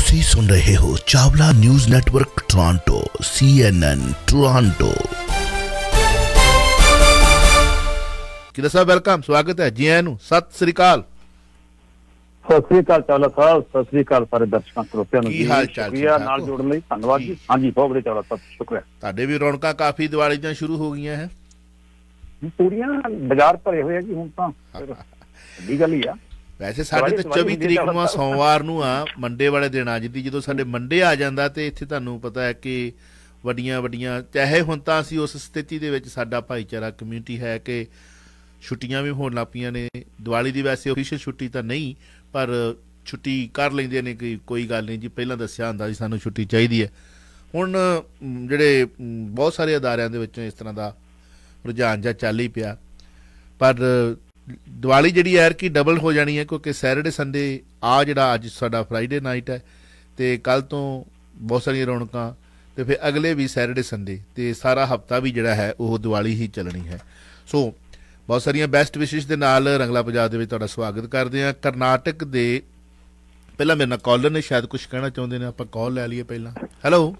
ਤੁਸੀਂ ਸੁਣ ਰਹੇ ਹੋ Chawla news network Toronto CNN Toronto ਕਿਦਾ ਸਾਹਿਬ ਵੈਲਕਮ ਸਵਾਗਤ ਹੈ ਜੀ ਆਇਆਂ ਨੂੰ ਸਤਿ ਸ੍ਰੀ ਅਕਾਲ ਸਤਿ ਸ੍ਰੀ ਅਕਾਲ ਚਾਵਲਾ ਸਾਹਿਬ ਸਤਿ ਸ੍ਰੀ ਅਕਾਲ ਸਾਰੇ ਦਰਸ਼ਕਾਂ ਸਰੋਤਿਆਂ ਨੂੰ ਕੀ। ਹਾਲ ਚਾਲ ਨਾਲ? ਜੁੜਨ ਲਈ ਧੰਨਵਾਦ ਜੀ। ਹਾਂਜੀ ਬਹੁਤ ਵਧੀਆ ਚਾਵਲਾ ਸਾਹਿਬ ਸ਼ੁਕਰੀਆ ਤੁਹਾਡੇ ਵੀ ਰੌਣਕਾਂ ਕਾਫੀ ਦੀਵਾਲੀ ਦੀਆਂ ਸ਼ੁਰੂ ਹੋ ਗਈਆਂ ਹੈ ਪੂਰੀਆਂ ਬਾਜ਼ਾਰ ਭਰੇ ਹੋਏ ਆ ਜੀ ਹੁਣ ਤਾਂ ਵੱਡੀ ਗੱਲ ਹੀ ਆ ਵੈਸੇ ਸਾਡੇ ਤੇ ਦੀਵਾਲੀ 24 ਹੁੰਦੀ ਤਰੀਕ ਨੂੰ ਆ ਸੋਮਵਾਰ ਨੂੰ ਆ ਮੰਡੇ ਵਾਲੇ ਦਿਨ ਅੱਜ ਦੀ ਜਦੋਂ ਸਾਡੇ ਮੰਡੇ ਆ ਜਾਂਦਾ ਤੇ ਇੱਥੇ ਤੁਹਾਨੂੰ ਪਤਾ ਹੈ ਕਿ ਵੱਡੀਆਂ ਵੱਡੀਆਂ ਚਾਹੇ ਹੁਣ ਤਾਂ ਅਸੀਂ ਉਸ ਸਥਿਤੀ ਦੇ ਵਿੱਚ ਸਾਡਾ ਭਾਈਚਾਰਾ ਕਮਿਊਨਿਟੀ ਹੈ ਕਿ ਛੁੱਟੀਆਂ ਵੀ ਹੋਣ ਲੱਪੀਆਂ ਨੇ ਦੀਵਾਲੀ ਦੀ ਵੈਸੇ ਅਫੀਸ਼ੀਅਲ ਛੁੱਟੀ ਤਾਂ ਨਹੀਂ ਪਰ ਛੁੱਟੀ ਕਰ ਲੈਂਦੇ ਨੇ ਕਿ ਕੋਈ ਗੱਲ ਨਹੀਂ ਜੀ ਪਹਿਲਾਂ ਦੱਸਿਆ ਹੁੰਦਾ ਸੀ ਸਾਨੂੰ ਛੁੱਟੀ ਚਾਹੀਦੀ ਹੈ। ਹੁਣ ਜਿਹੜੇ ਬਹੁਤ ਸਾਰੇ ਅਦਾਰਿਆਂ ਦੇ ਵਿੱਚੋਂ ਇਸ ਤਰ੍ਹਾਂ ਦਾ ਰੁਝਾਨ ਜਾਂ ਚੱਲ ਹੀ ਪਿਆ। ਪਰ ਦੀਵਾਲੀ ਜਿਹੜੀ ਐਰ ਕਿ ਡਬਲ ਹੋ ਜਾਣੀ ਹੈ, ਕਿਉਂਕਿ ਸੈਟਰਡੇ ਸੰਡੇ ਆ ਜਿਹੜਾ ਅੱਜ ਸਾਡਾ ਫਰਾਈਡੇ ਨਾਈਟ ਹੈ ਤੇ ਕੱਲ ਤੋਂ ਬਹੁਤ ਸਾਰੀਆਂ ਰੌਣਕਾਂ ਤੇ ਫਿਰ ਅਗਲੇ ਵੀ ਸੈਟਰਡੇ ਸੰਡੇ ਤੇ ਸਾਰਾ ਹਫਤਾ ਵੀ ਜਿਹੜਾ ਹੈ, ਉਹ ਦੀਵਾਲੀ ਹੀ ਚੱਲਣੀ ਹੈ। ਸੋ ਬਹੁਤ ਸਾਰੀਆਂ ਬੈਸਟ ਵਿਸ਼ੇਸ਼ ਦੇ ਨਾਲ ਰੰਗਲਾ ਪੰਜਾਬ ਦੇ ਵਿੱਚ ਤੁਹਾਡਾ ਸਵਾਗਤ ਕਰਦੇ ਹਾਂ। ਕਰਨਾਟਕ ਦੇ, ਪਹਿਲਾਂ ਮੇਰੇ ਨਾਲ ਕਾਲਰ ਨੇ, ਸ਼ਾਇਦ ਕੁਝ ਕਹਿਣਾ ਚਾਹੁੰਦੇ ਨੇ, ਆਪਾਂ ਕਾਲ ਲੈ ਲਈਏ ਪਹਿਲਾਂ। ਹੈਲੋ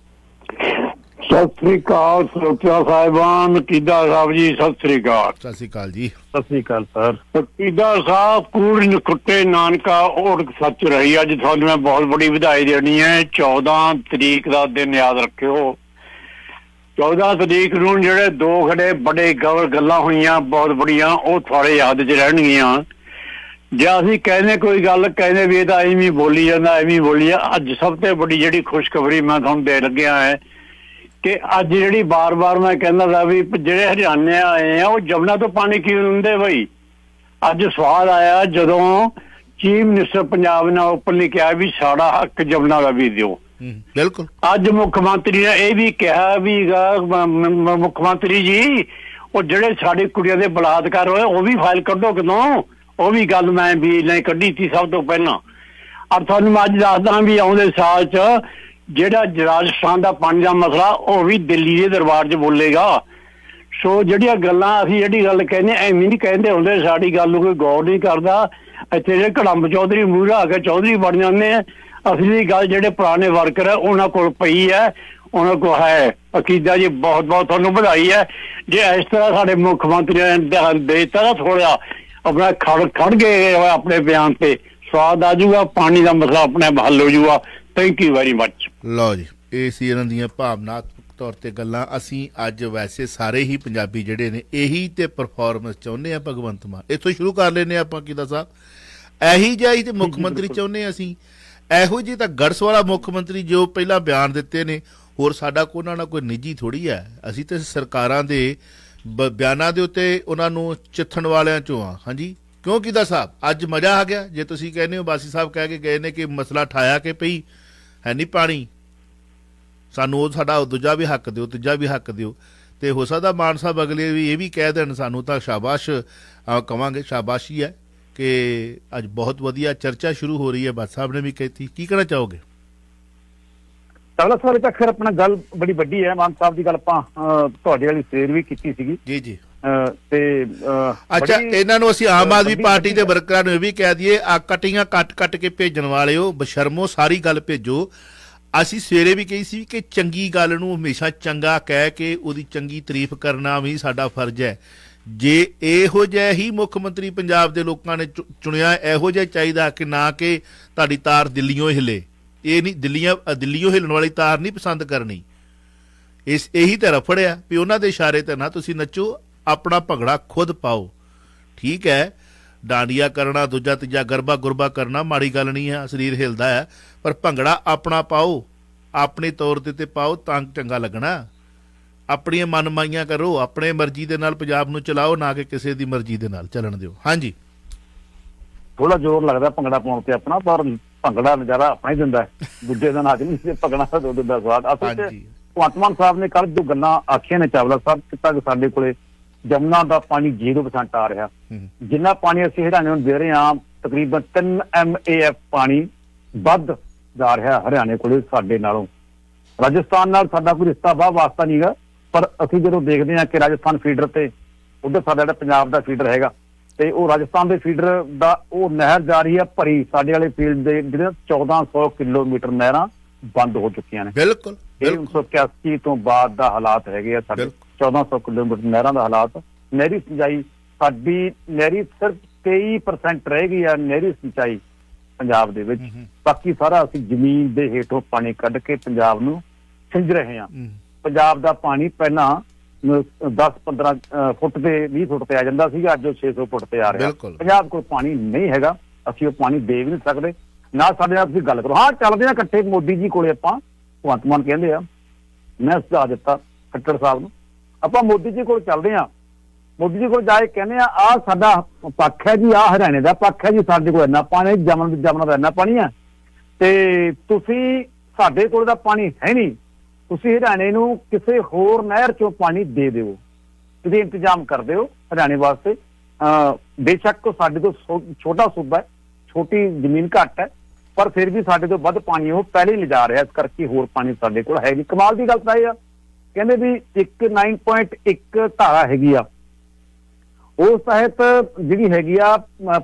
ਸਤਿ ਸ੍ਰੀ ਅਕਾਲ ਸਰੋਤਿਆ ਸਾਹਿਬਾਨ ਕੀਦਾ ਸਾਹਿਬ ਜੀ ਸਤਿ ਸ੍ਰੀ ਅਕਾਲ ਸਤਿ ਸ਼੍ਰੀ ਅਕਾਲ ਜੀ। ਸਤਿ ਸ੍ਰੀ। ਅਕਾਲ ਸਰ ਕੀਦਾ ਸਾਹਿਬ ਕੂੜ ਨਖੁੱਟੇ ਨਾਨਕਾ ਓੜ ਸੱਚ ਰਹੀ। ਅੱਜ ਤੁਹਾਨੂੰ ਮੈਂ ਬਹੁਤ ਬੜੀ ਵਧਾਈ ਦੇਣੀ ਹੈ। 14 ਤਰੀਕ ਦਾ ਦਿਨ ਯਾਦ ਰੱਖਿਓ। 14 ਤਰੀਕ ਨੂੰ ਜਿਹੜੇ ਦੋ ਖੜੇ ਬੜੇ ਗਵਰ ਗੱਲਾਂ ਹੋਈਆਂ ਬਹੁਤ ਬੜੀਆਂ ਉਹ ਤੁਹਾਡੇ ਯਾਦ 'ਚ ਰਹਿਣਗੀਆਂ। ਜੇ ਅਸੀਂ ਕਹਿੰਦੇ ਕੋਈ ਗੱਲ ਕਹਿੰਦੇ ਵੀ ਇਹ ਤਾਂ ਐਵੇਂ ਹੀ ਬੋਲੀ ਜਾਂਦਾ ਐਵੇਂ ਹੀ ਬੋਲੀ ਆ ਅੱਜ ਸਭ ਤੋਂ ਵੱਡੀ ਜਿਹੜੀ ਖੁਸ਼ਖਬਰੀ ਮੈਂ ਤੁਹਾਨੂੰ ਦੇ ਲੱਗਿਆ ਹੈ ਕਿ ਅੱਜ ਜਿਹੜੀ ਬਾਰ-ਬਾਰ ਮੈਂ ਕਹਿੰਦਾ ਸੀ ਵੀ ਜਿਹੜੇ ਹਰਿਆਣੇ ਆਏ ਆ ਉਹ ਜਮਨਾ ਤੋਂ ਪਾਣੀ ਕਿਉਂ ਲੈਂਦੇ ਬਈ? ਅੱਜ ਸਵਾਲ ਆਇਆ ਜਦੋਂ ਚੀਫ ਮਿਨਿਸਟਰ ਪੰਜਾਬ ਨੇ ਓਪਨਲੀ ਕਿਹਾ ਵੀ ਸਾਡਾ ਹੱਕ ਜਮਨਾ ਦਾ ਵੀ ਦਿਓ। ਬਿਲਕੁਲ। ਅੱਜ ਮੁੱਖ ਮੰਤਰੀ ਨੇ ਇਹ ਵੀ ਕਿਹਾ ਵੀ ਮੁੱਖ ਮੰਤਰੀ ਜੀ ਉਹ ਜਿਹੜੇ ਸਾਡੀ ਕੁੜੀਆਂ ਦੇ ਬਲਾਤਕਾਰ ਹੋਏ ਉਹ ਵੀ ਫਾਈਲ ਕੱਢੋ ਕਿਦੋਂ ਉਹ ਵੀ ਗੱਲ ਮੈਂ ਵੀ ਨਹੀਂ ਕੱਢੀ ਸੀ ਸਭ ਤੋਂ ਪਹਿਲਾਂ। ਔਰ ਤੁਹਾਨੂੰ ਮੈਂ ਅੱਜ ਦੱਸਦਾ ਵੀ ਆਉਂਦੇ ਸਾਲ 'ਚ ਜਿਹੜਾ ਰਾਜਸਥਾਨ ਦਾ ਪਾਣੀ ਦਾ ਮਸਲਾ, ਉਹ ਵੀ ਦਿੱਲੀ ਦੇ ਦਰਬਾਰ 'ਚ ਬੋਲੇਗਾ। ਸੋ ਜਿਹੜੀਆਂ ਗੱਲਾਂ ਅਸੀਂ ਜਿਹੜੀ ਗੱਲ ਕਹਿੰਦੇ ਐਵੇਂ ਨਹੀਂ ਕਹਿੰਦੇ ਹੁੰਦੇ, ਸਾਡੀ ਗੱਲ ਨੂੰ ਕੋਈ ਗੌਰ ਨਹੀਂ ਕਰਦਾ। ਇੱਥੇ ਜਿਹੜੇ ਕੜੰਬ ਚੌਧਰੀ ਮੂਹਰੇ ਆ ਕੇ ਚੌਧਰੀ ਬਣ ਜਾਂਦੇ ਆ, ਅਸਲੀ ਗੱਲ ਜਿਹੜੇ ਪੁਰਾਣੇ ਵਰਕਰ ਹੈ ਉਹਨਾਂ ਕੋਲ ਪਈ ਹੈ ਉਹਨਾਂ ਕੋਲ ਹੈ। ਅਕੀਦਾ ਜੀ ਬਹੁਤ ਬਹੁਤ ਤੁਹਾਨੂੰ ਵਧਾਈ ਹੈ। ਜੇ ਇਸ ਤਰ੍ਹਾਂ ਸਾਡੇ ਮੁੱਖ ਮੰਤਰੀ ਨੇ ਧਿਆਨ ਦੇ ਦਿੱਤਾ ਨਾ ਥੋੜਾ ਆਪਣਾ ਖੜ ਖੜ ਗਏ ਆਪਣੇ ਬਿਆਨ ਤੇ। ਸਵਾਦ ਆ ਜਾਊਗਾ ਪਾਣੀ ਦਾ ਮਸਲਾ ਆਪਣੇ ਹੱਲ ਹੋ ਜਾਊਗਾ ਥੈਂਕ ਯੂ ਵੈਰੀ ਮੱਚ ਲਓ ਜੀ, ਇਹ ਸੀ ਇਹਨਾਂ ਦੀਆਂ ਭਾਵਨਾਤਮਕ ਤੌਰ ਤੇ ਗੱਲਾਂ। ਅਸੀਂ ਅੱਜ ਵੈਸੇ ਸਾਰੇ ਹੀ ਪੰਜਾਬੀ ਜਿਹੜੇ ਨੇ, ਇਹੀ ਤੇ ਪਰਫਾਰਮੈਂਸ ਚਾਹੁੰਦੇ ਆ ਭਗਵੰਤ ਮਾਨ। ਇੱਥੋਂ ਸ਼ੁਰੂ ਕਰ ਲੈਨੇ ਆਪਾਂ, ਕਿਦਾ ਸਾਹਿਬ? ਇਹੀ ਜਿਹਾ ਹੀ ਤੇ ਮੁੱਖ ਮੰਤਰੀ ਚਾਹੁੰਦੇ ਹਾਂ ਅਸੀਂ। ਇਹੋ ਜਿਹੀ ਤਾਂ ਗੜਸ ਵਾਲਾ ਮੁੱਖ ਮੰਤਰੀ ਜੋ ਪਹਿਲਾਂ ਬਿਆਨ ਦਿੱਤੇ ਨੇ, ਹੋਰ ਸਾਡਾ ਕੋਈ ਉਹਨਾਂ ਨਾਲ ਕੋਈ ਨਿੱਜੀ ਥੋੜੀ ਹੈ। ਅਸੀਂ ਤੇ ਸਰਕਾਰਾਂ ਦੇ ਬਿਆਨਾਂ ਦੇ ਉੱਤੇ ਉਹਨਾਂ ਨੂੰ ਚਿੱਥਣ ਵਾਲਿਆਂ ਚੋਂ ਆ ਹਾਂਜੀ? ਕਿਉਂ ਕਿਦਾ ਸਾਹਿਬ? ਅੱਜ ਮਜ਼ਾ ਆ ਗਿਆ। ਜੇ ਤੁਸੀਂ ਕਹਿੰਦੇ ਹੋ ਬਾਸੀ ਸਾਹਿਬ ਕਹਿ ਕੇ ਗਏ ਨੇ ਕਿ ਮਸਲਾ ਠਾਇਆ ਕਿ ਪਈ ਹੈ ਨਹੀਂ ਪਾਣੀ। ਸਾਨੂੰ ਉਹ ਸਾਡਾ ਦੂਜਾ ਵੀ ਹੱਕ ਦਿਓ ਤੀਜਾ ਵੀ ਹੱਕ ਦਿਓ। ਤੇ ਹੋ ਸਕਦਾ ਮਾਨ ਸਾਹਿਬ ਅਗਲੇ ਵੀ ਇਹ ਵੀ ਕਹਿ ਦੇਣ ਸਾਨੂੰ ਤਾਂ ਸ਼ਾਬਾਸ਼ ਕਵਾਂਗੇ ਸ਼ਾਬਾਸ਼ੀ ਹੈ ਕਿ ਅੱਜ ਬਹੁਤ ਵਧੀਆ ਚਰਚਾ ਸ਼ੁਰੂ ਹੋ ਰਹੀ ਹੈ ਬਾਦ ਸਾਹਿਬ ਨੇ ਵੀ ਕਹਿਤੀ। ਕੀ ਕਹਿਣਾ ਚਾਹੋਗੇ? ਸਾਹਿਬ ਇਹ ਤਾਂ ਖੈਰ ਆਪਣਾ ਗੱਲ ਬੜੀ ਵੱਡੀ ਹੈ। ਮਾਨ ਸਾਹਿਬ ਦੀ ਗੱਲ ਆਪਾਂ ਤੁਹਾਡੇ ਵਾਲੀ ਸੇਰ ਵੀ ਕੀਤੀ ਸੀਗੀ। ਜੀ ਜੀ। ਤੇ ਅੱਛਾ ਇਹਨਾਂ ਨੂੰ ਅਸੀਂ ਆਮ ਆਦਮੀ ਪਾਰਟੀ ਦੇ ਵਰਕਰਾਂ ਨੂੰ ਇਹ ਵੀ ਕਹਿ ਦਈਏ ਆ ਕਟੀਆਂ ਕੱਟ ਕੱਟ ਕੇ ਭੇਜਣ ਵਾਲਿਓ ਬਸ਼ਰਮੋ ਸਾਰੀ ਗੱਲ ਭੇਜੋ। ਅਸੀਂ ਸਵੇਰੇ ਵੀ ਕਹੀ ਸੀ ਕਿ ਚੰਗੀ ਗੱਲ ਨੂੰ ਹਮੇਸ਼ਾ ਚੰਗਾ ਕਹਿ ਕੇ ਉਹਦੀ ਚੰਗੀ ਤਾਰੀਫ ਕਰਨਾ ਵੀ ਸਾਡਾ ਫਰਜ਼ ਹੈ। ਜੇ ਇਹੋ ਜਿਹਾ ਹੀ ਮੁੱਖ ਮੰਤਰੀ ਪੰਜਾਬ ਦੇ ਲੋਕਾਂ ਨੇ ਚੁਣਿਆ ਇਹੋ ਜਿਹਾ ਚਾਹੀਦਾ ਕਿ ਨਾ ਕਿ ਤੁਹਾਡੀ ਤਾਰ ਦਿੱਲੀੋਂ ਹਿੱਲੇ। ਇਹ ਨਹੀਂ ਦਿੱਲੀਆਂ ਦਿੱਲੀੋਂ ਹਿੱਲਣ ਵਾਲੀ ਤਾਰ ਨਹੀਂ ਪਸੰਦ ਕਰਨੀ। ਇਸ ਇਹੀ ਤਾਂ ਰਫੜ ਆ ਵੀ ਉਹਨਾਂ ਦੇ ਇਸ਼ਾਰੇ ਤੇ ਨਾ ਤੁਸੀਂ ਨੱਚੋ ਆਪਣਾ ਭੰਗੜਾ ਖੁਦ ਪਾਓ। ਠੀਕ ਹੈ ਡਾਂਡੀਆਂ ਕਰਨਾ ਦੂਜਾ ਤੀਜਾ ਗਰਬਾ ਗੁਰਬਾ ਕਰਨਾ ਮਾੜੀ ਗੱਲ ਨਹੀਂ ਹੈ ਸਰੀਰ ਹਿਲਦਾ ਹੈ ਪਰ ਭੰਗੜਾ ਆਪਣਾ ਪਾਓ ਆਪਣੇ ਤੌਰ ਤੇ ਤੇ ਪਾਓ ਤਾਂ ਚੰਗਾ ਲੱਗਣਾ। ਆਪਣੀਆਂ ਮਨਮਾਈਆਂ ਕਰੋ ਆਪਣੇ ਮਰਜ਼ੀ ਦੇ ਨਾਲ ਪੰਜਾਬ ਨੂੰ ਚਲਾਓ ਨਾ ਕਿ ਕਿਸੇ ਦੀ ਮਰਜ਼ੀ ਦੇ ਨਾਲ ਚੱਲਣ ਦਿਓ। ਹਾਂਜੀ। ਥੋੜਾ ਜ਼ੋਰ ਲੱਗਦਾ ਭੰਗੜਾ ਪਾਉਣ ਤੇ ਆਪਣਾ ਪਰ ਭੰਗੜਾ ਨਜ਼ਾਰਾ ਆਪਣਾ ਹੀ ਦਿੰਦਾ ਹੈ। ਦੂਜੇ ਦਾ ਨਾਚ ਨਹੀਂ ਭੰਗੜਾ ਤਾਂ ਦੋ ਦਿੰਦਾ ਸਵਾਦ। ਅਸਲ। ਤੇ ਭਗਵੰਤ ਸਾਹਿਬ ਨੇ ਕੱਲ ਜੋ ਗੱਲਾਂ ਆਖੀਆਂ ਨੇ ਚਾਵਲਾ ਸਾਹਿਬ ਕਿਤਾ ਕਿ ਸਾਡੇ ਕੋਲੇ ਜਮਨਾ ਦਾ ਪਾਣੀ 0% ਆ ਰਿਹਾ। ਜਿੰਨਾ ਪਾਣੀ ਅਸੀਂ ਹਰਿਆਣੇ ਨੂੰ ਦੇ ਰਹੇ ਹਾਂ ਤਕਰੀਬਨ 3 MAF ਪਾਣੀ ਵੱਧ ਜਾ ਰਿਹਾ ਹਰਿਆਣੇ ਕੋਲੇ ਸਾਡੇ ਨਾਲੋਂ। ਰਾਜਸਥਾਨ ਨਾਲ ਸਾਡਾ ਕੋਈ ਰਿਸ਼ਤਾ ਵਾਹ ਵਾਸਤਾ ਨਹੀਂਗਾ ਪਰ ਅਸੀਂ ਜਦੋਂ ਦੇਖਦੇ ਹਾਂ ਕਿ ਰਾਜਸਥਾਨ ਫੀਡਰ ਤੇ ਉਧਰ ਸਾਡਾ ਜਿਹੜਾ ਪੰਜਾਬ ਦਾ ਫੀਡਰ ਹੈਗਾ ਤੇ ਉਹ ਰਾਜਸਥਾਨ ਦੇ ਫੀਡਰ ਦਾ ਉਹ ਨਹਿਰ ਜਾ ਰਹੀ ਹੈ ਭਰੀ ਸਾਡੇ ਵਾਲੇ ਫੀਲਡ ਦੇ ਜਿਹੜੇ 1400 ਕਿਲੋਮੀਟਰ ਨਹਿਰਾਂ ਬੰਦ ਹੋ ਚੁੱਕੀਆਂ ਨੇ। ਬਿਲਕੁਲ ਇਹ ਬਿਲਕੁਲ। 1981 ਤੋਂ ਬਾਅਦ ਦਾ ਹਾਲਾਤ ਹੈਗੇ ਆ ਸਾਡੇ। 1400 ਕਿਲੋਮੀਟਰ ਨਹਿਰਾਂ ਦਾ ਹਾਲਾਤ। ਨਹਿਰੀ ਸਿੰਚਾਈ ਸਾਡੀ ਨਹਿਰੀ ਸਿਰਫ 23% ਰਹਿ ਗਈ ਆ ਨਹਿਰੀ ਸਿੰਚਾਈ ਪੰਜਾਬ ਦੇ ਵਿੱਚ। ਬਾਕੀ ਸਾਰਾ ਅਸੀਂ ਜ਼ਮੀਨ ਦੇ ਹੇਠੋਂ ਪਾਣੀ ਕੱਢ ਕੇ ਪੰਜਾਬ ਨੂੰ ਸਿੰਜ ਰਹੇ ਹਾਂ। ਹਮ, ਪੰਜਾਬ ਦਾ ਪਾਣੀ ਪਹਿਲਾਂ 10-15 ਫੁੱਟ ਤੇ 20 ਫੁੱਟ ਤੇ ਆ ਜਾਂਦਾ ਸੀਗਾ ਅੱਜ ਉਹ 600 ਫੁੱਟ ਤੇ ਆ ਰਿਹਾ। ਪੰਜਾਬ ਕੋਲ ਪਾਣੀ ਨਹੀਂ ਹੈਗਾ ਅਸੀਂ ਉਹ ਪਾਣੀ ਦੇ ਵੀ ਨਹੀਂ ਸਕਦੇ। ਨਾ ਸਾਡੇ ਨਾਲ ਤੁਸੀਂ ਗੱਲ ਕਰੋ ਹਾਂ ਚੱਲਦੇ ਆ ਇਕੱਠੇ ਮੋਦੀ ਜੀ ਕੋਲੇ ਆਪਾਂ ਭਗਵੰਤ ਮਾਨ ਕਹਿੰਦੇ ਆ ਮੈਂ ਸੁਝਾਅ ਦਿੱਤਾ ਖੱਟੜ ਸਾਹਿਬ ਨੂੰ। ਆਪਾਂ ਮੋਦੀ ਜੀ ਕੋਲ ਚੱਲਦੇ ਆ ਮੋਦੀ ਜੀ ਕੋਲ ਜਾ ਕੇ ਕਹਿੰਦੇ ਆ ਆ ਸਾਡਾ ਪੱਖ ਹੈ ਜੀ ਆ ਹਰਿਆਣੇ ਦਾ ਪੱਖ ਹੈ ਜੀ, ਸਾਡੇ ਕੋਲ ਇੰਨਾ ਪਾਣੀ ਜਮਨ ਜਮਨ ਦਾ ਇੰਨਾ ਪਾਣੀ ਹੈ। ਤੇ ਤੁਸੀਂ ਸਾਡੇ ਕੋਲ ਦਾ ਪਾਣੀ ਹੈ ਨਹੀਂ। ਤੁਸੀਂ ਹਰਿਆਣੇ ਨੂੰ ਕਿਸੇ ਹੋਰ ਨਹਿਰ ਚੋਂ ਪਾਣੀ ਦੇ ਦਿਓ। ਤੁਸੀਂ ਇੰਤਜ਼ਾਮ ਕਰ ਦਿਓ ਹਰਿਆਣੇ ਵਾਸਤੇ। ਅਹ ਬੇਸ਼ੱਕ ਸਾਡੇ ਤੋਂ ਛੋਟਾ ਸੂਬਾ ਹੈ, ਛੋਟੀ ਜ਼ਮੀਨ ਘੱਟ ਹੈ, ਪਰ ਫਿਰ ਵੀ ਸਾਡੇ ਤੋਂ ਵੱਧ ਪਾਣੀ ਉਹ ਪਹਿਲੇ ਲਿਜਾ ਰਿਹਾ ਇਸ ਕਰਕੇ ਹੋਰ ਪਾਣੀ ਸਾਡੇ ਕੋਲ ਹੈ ਨਹੀਂ। ਕਮਾਲ ਦੀ ਗੱਲ ਤਾਂ ਇਹ ਆ। ਕਹਿੰਦੇ ਵੀ ਇੱਕ 9.1 ਧਾਰਾ ਹੈਗੀ ਆ। ਉਸ ਤਹਿਤ ਜਿਹੜੀ ਹੈਗੀ ਆ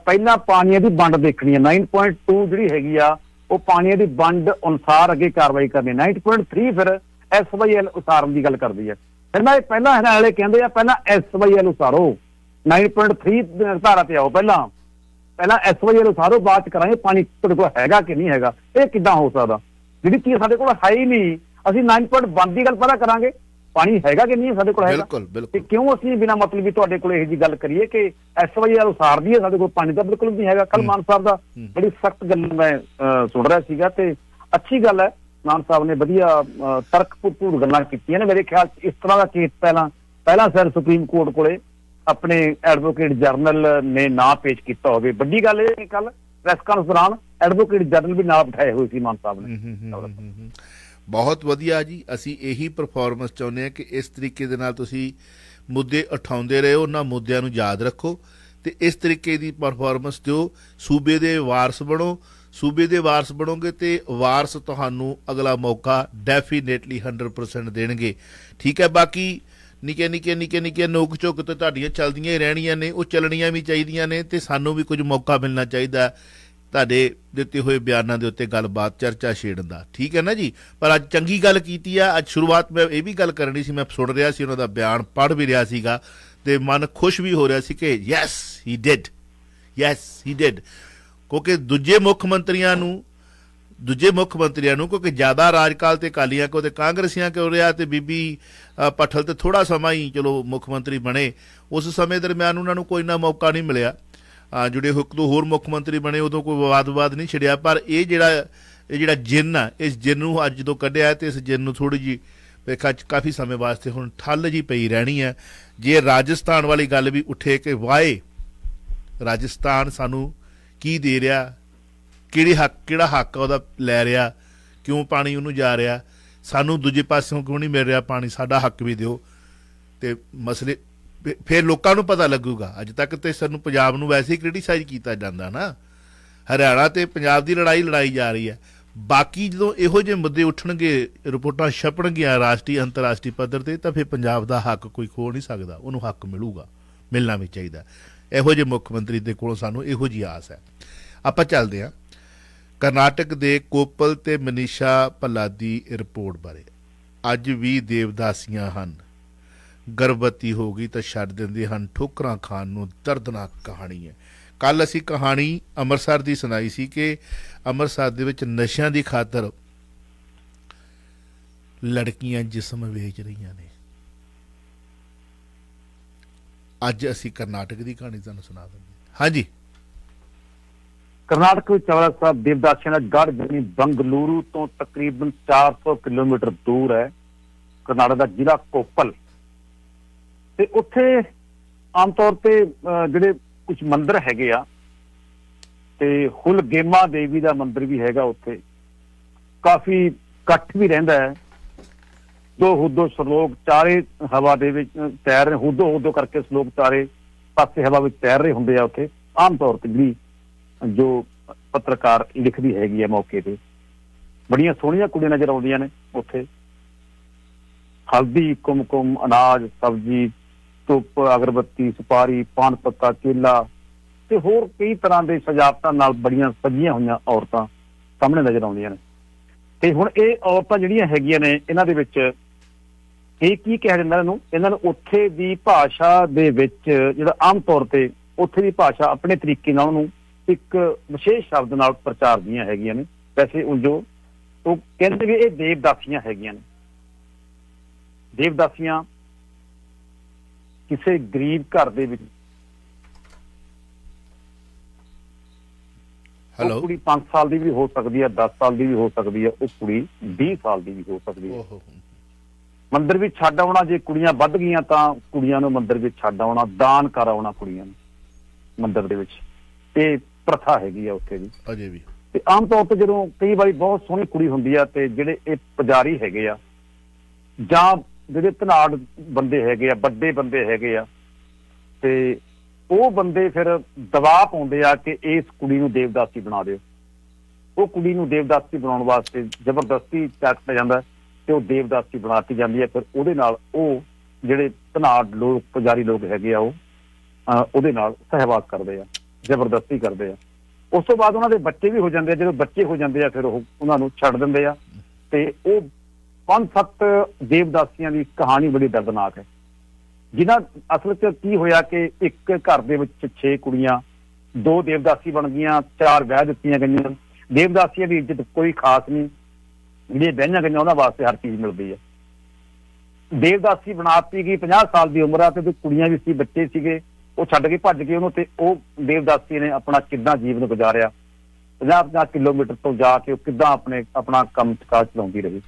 ਪਹਿਲਾਂ ਪਾਣੀਆਂ ਦੀ ਵੰਡ ਦੇਖਣੀ ਆ। 9.2 ਜਿਹੜੀ ਹੈਗੀ ਆ, ਉਹ ਪਾਣੀਆਂ ਦੀ ਵੰਡ ਅਨੁਸਾਰ ਅੱਗੇ ਕਾਰਵਾਈ ਕਰਨੀ 9.3 ਫਿਰ ਐਸਵਾਈਐਲ ਉਸਾਰਨ ਦੀ ਗੱਲ ਕਰਦੀ ਹੈ ਫਿਰ ਮੈਂ ਇਹ ਪਹਿਲਾਂ ਇਹਨਾਂ ਵਾਲੇ ਕਹਿੰਦੇ ਆ, ਪਹਿਲਾਂ ਐਸਵਾਈਐਲ ਉਸਾਰੋ। 9.3 ਧਾਰਾ ਤੇ ਆਓ ਪਹਿਲਾਂ। ਪਹਿਲਾਂ ਐਸਵਾਈਐਲ ਉਸਾਰੋ, ਬਾਅਦ ਚ ਕਰਾਂਗੇ ਪਾਣੀ। ਤੁਹਾਡੇ ਕੋਲ ਹੈਗਾ ਕਿ ਨਹੀਂ ਹੈਗਾ, ਇਹ ਕਿੱਦਾਂ ਹੋ ਸਕਦਾ? ਜਿਹੜੀ ਚੀਜ਼ ਸਾਡੇ ਕੋਲ ਹੈ ਹੀ ਨਹੀਂ ਅਸੀਂ 9.1 ਦੀ ਗੱਲ ਪਹਿਲਾਂ ਕਰਾਂਗੇ। ਪਾਣੀ ਹੈਗਾ ਕਿ ਨਹੀਂ ਸਾਡੇ ਕੋਲ ਹੈਗਾ? ਬਿਲਕੁਲ ਤੇ ਬਿਲਕੁਲ। ਕਿਉਂ ਅਸੀਂ ਬਿਨਾ ਮਤਲਬੀ ਤੁਹਾਡੇ ਕੋਲ ਇਹ ਜੀ ਗੱਲ ਕਰੀਏ ਕਿ ਐਸਵਾਈਆਰ ਉਸਾਰ ਦੀ ਹੈ ਸਾਡੇ ਕੋਲ ਪਾਣੀ ਦਾ ਬਿਲਕੁਲ ਨਹੀਂ ਹੈਗਾ। ਕੱਲ। ਮਾਨ ਸਾਹਿਬ ਦਾ। ਬੜੀ ਸਖਤ ਗੱਲ ਮੈਂ ਸੁਣ ਰਿਹਾ ਸੀਗਾ ਤੇ ਅੱਛੀ ਗੱਲ ਹੈ। ਮਾਨ ਸਾਹਿਬ ਨੇ ਵਧੀਆ ਤਰਕਪੂਰਨ ਗੱਲਾਂ ਕੀਤੀਆਂ ਨੇ। ਮੇਰੇ ਖਿਆਲ 'ਚ ਇਸ ਤਰ੍ਹਾਂ ਦਾ ਕੇਸ ਪਹਿਲਾਂ ਪਹਿਲਾਂ ਸਰ ਸੁਪਰੀਮ ਕੋਰਟ ਕੋਲੇ ਆਪਣੇ ਐਡਵੋਕੇਟ ਜਨਰਲ ਨੇ ਨਾਂ ਪੇਸ਼ ਕੀਤਾ ਹੋਵੇ। ਵੱਡੀ ਗੱਲ ਇਹ ਕਿ ਕੱਲ ਪ੍ਰੈਸ ਕਾਨਫਰੰਸ ਦੌਰਾਨ ਐਡਵੋਕੇਟ ਜਨਰਲ ਵੀ ਨਾਲ ਬਿਠਾਏ ਹੋਏ ਸੀ ਮਾਨ ਸਾਹਿਬ ਨੇ। ਬਹੁਤ ਵਧੀਆ ਜੀ। ਅਸੀਂ ਇਹੀ ਪਰਫਾਰਮੈਂਸ ਚਾਹੁੰਦੇ ਹਾਂ ਕਿ ਇਸ ਤਰੀਕੇ ਦੇ ਨਾਲ ਤੁਸੀਂ ਮੁੱਦੇ ਉਠਾਉਂਦੇ ਰਹੋ, ਉਹਨਾਂ ਮੁੱਦਿਆਂ ਨੂੰ ਯਾਦ ਰੱਖੋ ਤੇ ਇਸ ਤਰੀਕੇ ਦੀ ਪਰਫਾਰਮੈਂਸ ਦਿਓ। ਸੂਬੇ ਦੇ ਵਾਰਸ ਬਣੋ। ਸੂਬੇ ਦੇ ਵਾਰਸ ਬਣੋਗੇ ਤੇ ਵਾਰਸ ਤੁਹਾਨੂੰ ਅਗਲਾ ਮੌਕਾ ਡੈਫੀਨੇਟਲੀ 100% ਦੇਣਗੇ। ਠੀਕ ਹੈ, ਬਾਕੀ ਨਿੱਕੇ ਨਿੱਕੇ ਨਿੱਕੇ ਨਿੱਕੇ ਨੋਕ ਝੋਕ ਤੇ ਤੁਹਾਡੀਆਂ ਚੱਲਦੀਆਂ ਹੀ ਰਹਿਣੀਆਂ ਨੇ, ਉਹ ਚੱਲਣੀਆਂ ਵੀ ਚਾਹੀਦੀਆਂ ਨੇ ਤੇ ਸਾਨੂੰ ਵੀ ਕੁਝ ਮੌਕਾ ਮਿਲਣਾ ਚਾਹੀਦਾ। ਤੁਹਾਡੇ ਦਿੱਤੇ ਹੋਏ ਬਿਆਨਾਂ ਦੇ ਉੱਤੇ ਗੱਲਬਾਤ ਚਰਚਾ ਛੇੜਨ ਦਾ। ਠੀਕ ਹੈ ਨਾ ਜੀ? ਪਰ ਅੱਜ ਚੰਗੀ ਗੱਲ ਕੀਤੀ ਆ। ਅੱਜ ਸ਼ੁਰੂਆਤ ਮੈਂ ਇਹ ਵੀ ਗੱਲ ਕਰਨੀ ਸੀ ਮੈਂ ਸੁਣ ਰਿਹਾ ਸੀ ਉਹਨਾਂ ਦਾ ਬਿਆਨ ਪੜ੍ਹ ਵੀ ਰਿਹਾ ਸੀਗਾ ਤੇ ਮਨ ਖੁਸ਼ ਵੀ ਹੋ ਰਿਹਾ ਸੀ ਕਿ yes he did yes he did ਕਿਉਂਕਿ ਦੂਜੇ ਮੁੱਖ ਮੰਤਰੀਆਂ ਨੂੰ ਦੂਜੇ ਮੁੱਖ ਮੰਤਰੀਆਂ ਨੂੰ ਕਿਉਂਕਿ ਜ਼ਿਆਦਾ ਰਾਜਕਾਲ ਤੇ ਕਾਲੀਆਂ ਕੋ ਤੇ ਕਾਂਗਰਸੀਆਂ ਕੋ ਰਿਹਾ ਤੇ ਬੀਬੀ ਅ, ਪਠਲ ਤੇ ਥੋੜਾ ਸਮਾਂ ਹੀ ਚਲੋ ਮੁੱਖ ਮੰਤਰੀ ਬਣੇ ਉਸ ਸਮੇਂ ਦਰਮਿਆਨ ਉਹਨਾਂ ਨੂੰ ਕੋਈ ਨਾ ਮੌਕਾ ਨਹੀਂ ਮਿਲਿਆ। ਜੁੜੇ ਜਿਹੜੇ ਹੁਕ ਤੋਂ ਹੋਰ ਮੁੱਖ ਮੰਤਰੀ ਬਣੇ, ਉਦੋਂ ਕੋਈ ਵਿਵਾਦ-ਵਿਵਾਦ ਨਹੀਂ ਛਿੜਿਆ, ਪਰ ਇਹ ਜਿਹੜਾ ਇਹ ਜਿਹੜਾ ਜਿੰਨ ਆ, ਇਸ ਜਿੰਨ ਨੂੰ ਅੱਜ ਜਦੋਂ ਕੱਢਿਆ ਤੇ ਇਸ ਜਿੰਨ ਨੂੰ ਥੋੜੀ ਜੀ ਵੇਖਾ ਕਾਫੀ ਸਮੇਂ ਵਾਸਤੇ ਹੁਣ ਠੱਲ ਜੀ ਪਈ ਰਹਿਣੀ ਹੈ। ਜੇ ਰਾਜਸਥਾਨ ਵਾਲੀ ਗੱਲ ਵੀ ਉੱਠੇ ਕਿ ਵਾਏ, ਰਾਜਸਥਾਨ ਸਾਨੂੰ ਕੀ ਦੇ ਰਿਹਾ, ਕਿਹੜੇ ਹੱਕ, ਕਿਹੜਾ ਹੱਕ ਆ ਉਹਦਾ ਲੈ ਰਿਹਾ, ਕਿਉਂ ਪਾਣੀ ਉਹਨੂੰ ਜਾ ਰਿਹਾ, ਸਾਨੂੰ ਦੂਜੇ ਪਾਸਿਓਂ ਕਿਉਂ ਨਹੀਂ ਮਿਲ ਰਿਹਾ ਪਾਣੀ, ਸਾਡਾ ਹੱਕ ਵੀ ਦਿਓ। ਤੇ ਮਸਲੇ ਫਿਰ- ਫਿਰ ਲੋਕਾਂ ਨੂੰ ਪਤਾ ਲੱਗੂਗਾ। ਅੱਜ ਤੱਕ ਤੇ ਸਾਨੂੰ ਪੰਜਾਬ ਨੂੰ ਵੈਸੇ ਹੀ ਕ੍ਰਿਟੀਸਾਈਜ਼ ਕੀਤਾ ਜਾਂਦਾ ਨਾ। ਹਰਿਆਣਾ ਤੇ ਪੰਜਾਬ ਦੀ ਲੜਾਈ ਲੜਾਈ ਜਾ ਰਹੀ ਹੈ। ਬਾਕੀ ਜਦੋਂ ਇਹੋ ਜਿਹੇ ਮੁੱਦੇ ਉੱਠਣਗੇ, ਰਿਪੋਰਟਾਂ ਛਪਣਗੀਆਂ ਰਾਸ਼ਟਰੀ, ਅੰਤਰਰਾਸ਼ਟਰੀ ਪੱਧਰ ਤੇ, ਤਾਂ ਫਿਰ ਪੰਜਾਬ ਦਾ ਹੱਕ ਕੋਈ ਖੋ ਨਹੀਂ ਸਕਦਾ। ਉਹਨੂੰ ਹੱਕ ਮਿਲੂਗਾ। ਮਿਲਣਾ ਵੀ ਚਾਹੀਦਾ। ਇਹੋ ਜਿਹੇ ਮੁੱਖ ਮੰਤਰੀ ਦੇ ਕੋਲੋਂ ਸਾਨੂੰ ਇਹੋ ਜੀ ਆਸ ਹੈ। ਆਪਾਂ ਚੱਲਦੇ ਹਾਂ। ਕਰਨਾਟਕ ਦੇ ਕੋਪਲ ਤੇ ਮਨੀਸ਼ਾ ਭੱਲਾ ਦੀ ਰਿਪੋਰਟ ਬਾਰੇ। ਅੱਜ ਵੀ ਦੇਵਦਾਸੀਆਂ ਹਨ। ਗਰਭਵਤੀ ਹੋ ਗਈ ਤਾਂ ਛੱਡ ਦਿੰਦੇ ਹਨ। ਠੋਕਰਾਂ ਖਾਨ ਨੂੰ ਦਰਦਨਾਕ ਕਹਾਣੀ ਹੈ। ਕੱਲ ਅਸੀਂ ਕਹਾਣੀ ਅੰਮ੍ਰਿਤਸਰ ਦੀ ਸੁਣਾਈ ਸੀ ਕਿ ਅੰਮ੍ਰਿਤਸਰ ਦੇ ਵਿੱਚ ਨਸ਼ਿਆਂ ਦੀ ਖਾਤਰ ਲੜਕੀਆਂ ਜਿਸਮ ਵੇਚ ਰਹੀਆਂ ਨੇ। ਅੱਜ ਅਸੀਂ ਕਰਨਾਟਕ ਦੀ ਕਹਾਣੀ ਤੁਹਾਨੂੰ ਸੁਣਾ ਦਿੰਦੇ ਹਾਂਜੀ। ਕਰਨਾਟਕ ਵਿੱਚ ਚੌਰਾ ਸਾਹਿਬ ਦੇਵਦਾਸੀਆਂ ਦਾ ਗੜ ਜਮੀ ਬੰਗਲੁਰੂ ਤੋਂ ਤਕਰੀਬਨ 400 ਕਿਲੋਮੀਟਰ ਦੂਰ ਹੈ। ਕਰਨਾਟਕ ਦਾ ਜ਼ਿਲ੍ਹਾ ਕੋਪਲ। ਤੇ ਉੱਥੇ ਆਮ ਤੌਰ ਤੇ ਅਹ, ਜਿਹੜੇ ਕੁਝ ਮੰਦਿਰ ਹੈਗੇ ਆ ਤੇ ਹੁਲਗੇਮਾ ਦੇਵੀ ਦਾ ਮੰਦਿਰ ਵੀ ਹੈਗਾ ਉੱਥੇ। ਕਾਫੀ ਇਕੱਠ ਵੀ ਰਹਿੰਦਾ ਹੈ। ਦੋ ਹੁਦੋ ਸ਼ਲੋਕ ਚਾਰੇ ਹਵਾ ਦੇ ਵਿੱਚ ਤੈਰ ਰਹੇ ਹੁਦੋ ਹੁਦੋ ਕਰਕੇ ਸ਼ਲੋਕ ਚਾਰੇ ਪਾਸੇ ਹਵਾ ਵਿੱਚ ਤੈਰ ਰਹੇ ਹੁੰਦੇ ਆ ਉੱਥੇ। ਆਮ ਤੌਰ ਤੇ ਜਿਹੜੀ ਜੋ ਪੱਤਰਕਾਰ ਲਿਖਦੀ ਹੈਗੀ ਹੈ ਮੌਕੇ ਤੇ। ਬੜੀਆਂ ਸੋਹਣੀਆਂ ਕੁੜੀਆਂ ਨਜ਼ਰ ਆਉਂਦੀਆਂ ਨੇ ਉੱਥੇ। ਹਲਦੀ ਕੁਮਕੁਮ ਅਨਾਜ ਸਬਜ਼ੀ ਧੁੱਪ, ਅਗਰਬੱਤੀ, ਸੁਪਾਰੀ ਪਾਨ ਪੱਤਾ ਕੇਲਾ ਤੇ ਹੋਰ ਕਈ ਤਰ੍ਹਾਂ ਦੇ ਸਜਾਵਟਾਂ ਨਾਲ ਬੜੀਆਂ ਸਜੀਆਂ ਹੋਈਆਂ ਔਰਤਾਂ ਸਾਹਮਣੇ ਨਜ਼ਰ ਆਉਂਦੀਆਂ ਨੇ। ਤੇ ਹੁਣ ਇਹ ਔਰਤਾਂ ਜਿਹੜੀਆਂ ਹੈਗੀਆਂ ਨੇ, ਇਹਨਾਂ ਦੇ ਵਿੱਚ ਇਹ ਕੀ ਕਿਹਾ ਜਾਂਦਾ ਇਹਨਾਂ? ਨੂੰ ਇਹਨਾਂ ਨੂੰ ਉੱਥੇ ਦੀ ਭਾਸ਼ਾ ਦੇ ਵਿੱਚ ਜਿਹੜਾ ਆਮ ਤੌਰ ਤੇ ਉੱਥੇ ਦੀ ਭਾਸ਼ਾ ਆਪਣੇ ਤਰੀਕੇ ਨਾਲ ਉਹਨੂੰ ਇੱਕ ਵਿਸ਼ੇਸ਼ ਸ਼ਬਦ ਨਾਲ ਪ੍ਰਚਾਰਦੀਆਂ ਹੈਗੀਆਂ ਨੇ। ਵੈਸੇ ਉਹ ਜੋ ਉਹ ਕਹਿੰਦੇ ਵੀ ਇਹ ਦੇਵਦਾਸੀਆਂ ਹੈਗੀਆਂ ਨੇ। ਦੇਵਦਾਸੀਆਂ ਕਿਸੇ ਗਰੀਬ ਘਰ ਦੇ ਵਿੱਚ। ਹੈਲੋ। ਕੁੜੀ 5 ਸਾਲ ਦੀ ਵੀ ਹੋ ਸਕਦੀ ਹੈ 10 ਸਾਲ ਦੀ ਵੀ ਹੋ ਸਕਦੀ ਹੈ ਉਹ ਕੁੜੀ 20 ਸਾਲ ਦੀ ਵੀ ਹੋ ਸਕਦੀ ਹੈ। ਮੰਦਿਰ ਵਿੱਚ ਛੱਡ ਆਉਣਾ ਜੇ ਕੁੜੀਆਂ ਵੱਧ ਗਈਆਂ ਤਾਂ ਕੁੜੀਆਂ ਨੂੰ ਮੰਦਿਰ ਵਿੱਚ ਛੱਡ ਆਉਣਾ ਦਾਨ ਕਰ ਆਉਣਾ ਕੁੜੀਆਂ ਨੂੰ ਮੰਦਿਰ ਦੇ ਵਿੱਚ। ਇਹ ਪ੍ਰਥਾ ਹੈਗੀ ਆ ਉੱਥੇ ਦੀ। ਅਜੇ ਵੀ। ਤੇ ਆਮ ਤੌਰ ਤੇ ਜਦੋਂ ਕਈ ਵਾਰੀ ਬਹੁਤ ਸੋਹਣੀ ਕੁੜੀ ਹੁੰਦੀ ਆ ਤੇ ਜਿਹੜੇ ਇਹ ਪੁਜਾਰੀ ਹੈਗੇ ਆ ਜਾਂ ਜਿਹੜੇ ਧਨਾੜ ਬੰਦੇ ਹੈਗੇ ਆ, ਵੱਡੇ ਬੰਦੇ ਹੈਗੇ ਆ, ਤੇ ਉਹ ਬੰਦੇ ਫਿਰ ਦਬਾਅ ਪਾਉਂਦੇ ਆ ਕਿ ਇਸ ਕੁੜੀ ਨੂੰ ਦੇਵਦਾਸੀ ਬਣਾ ਦਿਓ। ਉਹ ਕੁੜੀ ਨੂੰ ਦੇਵਦਾਸੀ ਬਣਾਉਣ ਵਾਸਤੇ ਜ਼ਬਰਦਸਤੀ ਚੱਕਦਾ ਜਾਂਦਾ, ਤੇ ਉਹ ਦੇਵਦਾਸੀ ਬਣਾਤੀ ਜਾਂਦੀ ਹੈ ਫਿਰ ਉਹਦੇ ਨਾਲ ਉਹ ਜਿਹੜੇ ਧਨਾੜ ਲੋਕ, ਪੁਜਾਰੀ ਲੋਕ ਹੈਗੇ ਆ ਉਹ, ਅਹ ਉਹਦੇ ਨਾਲ ਸਹਿਵਾਸ ਕਰਦੇ ਆ, ਜ਼ਬਰਦਸਤੀ ਕਰਦੇ ਆ। ਉਸ ਤੋਂ ਬਾਅਦ ਉਹਨਾਂ ਦੇ ਬੱਚੇ ਵੀ ਹੋ ਜਾਂਦੇ ਆ, ਜਦੋਂ ਬੱਚੇ ਹੋ ਜਾਂਦੇ ਆ, ਫਿਰ ਉਹ ਉਹਨਾਂ ਨੂੰ ਛੱਡ ਦਿੰਦੇ ਆ, ਤੇ ਉਹ ਪੰਜ ਸੱਤ ਦੇਵਦਾਸੀਆਂ ਦੀ ਕਹਾਣੀ ਬੜੀ ਦਰਦਨਾਕ ਹੈ। ਜਿਨ੍ਹਾਂ ਅਸਲ 'ਚ ਕੀ ਹੋਇਆ ਕਿ ਇੱਕ ਘਰ ਦੇ ਵਿੱਚ 6 ਕੁੜੀਆਂ, ਦੋ ਦੇਵਦਾਸੀ ਬਣ ਗਈਆਂ, ਚਾਰ ਵਿਆਹ ਦਿੱਤੀਆਂ ਗਈਆਂ। ਦੇਵਦਾਸੀਆਂ ਦੀ ਇੱਜ਼ਤ ਕੋਈ ਖਾਸ ਨਹੀਂ। ਜਿਹੜੀਆਂ ਬਹਿਆਂ ਗਈਆਂ, ਉਹਨਾਂ ਵਾਸਤੇ ਹਰ ਚੀਜ਼ ਮਿਲਦੀ ਹੈ। ਦੇਵਦਾਸੀ ਬਣਾਤੀ ਗਈ 50 ਸਾਲ ਦੀ ਉਮਰ ਆ ਤੇ ਉਹਦੇ ਕੁੜੀਆਂ ਵੀ ਸੀ, ਬੱਚੇ ਸੀਗੇ। ਉਹ ਛੱਡ ਕੇ ਭੱਜ ਗਏ ਉਹਨੂੰ ਤੇ ਉਹ ਦੇਵਦਾਸੀ ਨੇ ਆਪਣਾ ਕਿੱਦਾਂ ਜੀਵਨ ਗੁਜ਼ਾਰਿਆ। 50-50 ਕਿਲੋਮੀਟਰ ਤੋਂ ਜਾ ਕੇ ਉਹ ਕਿੱਦਾਂ ਆਪਣੇ, ਆਪਣਾ ਕੰਮ ਕਾਜ ਚਲਾਉਂਦੀ ਰਹੀ।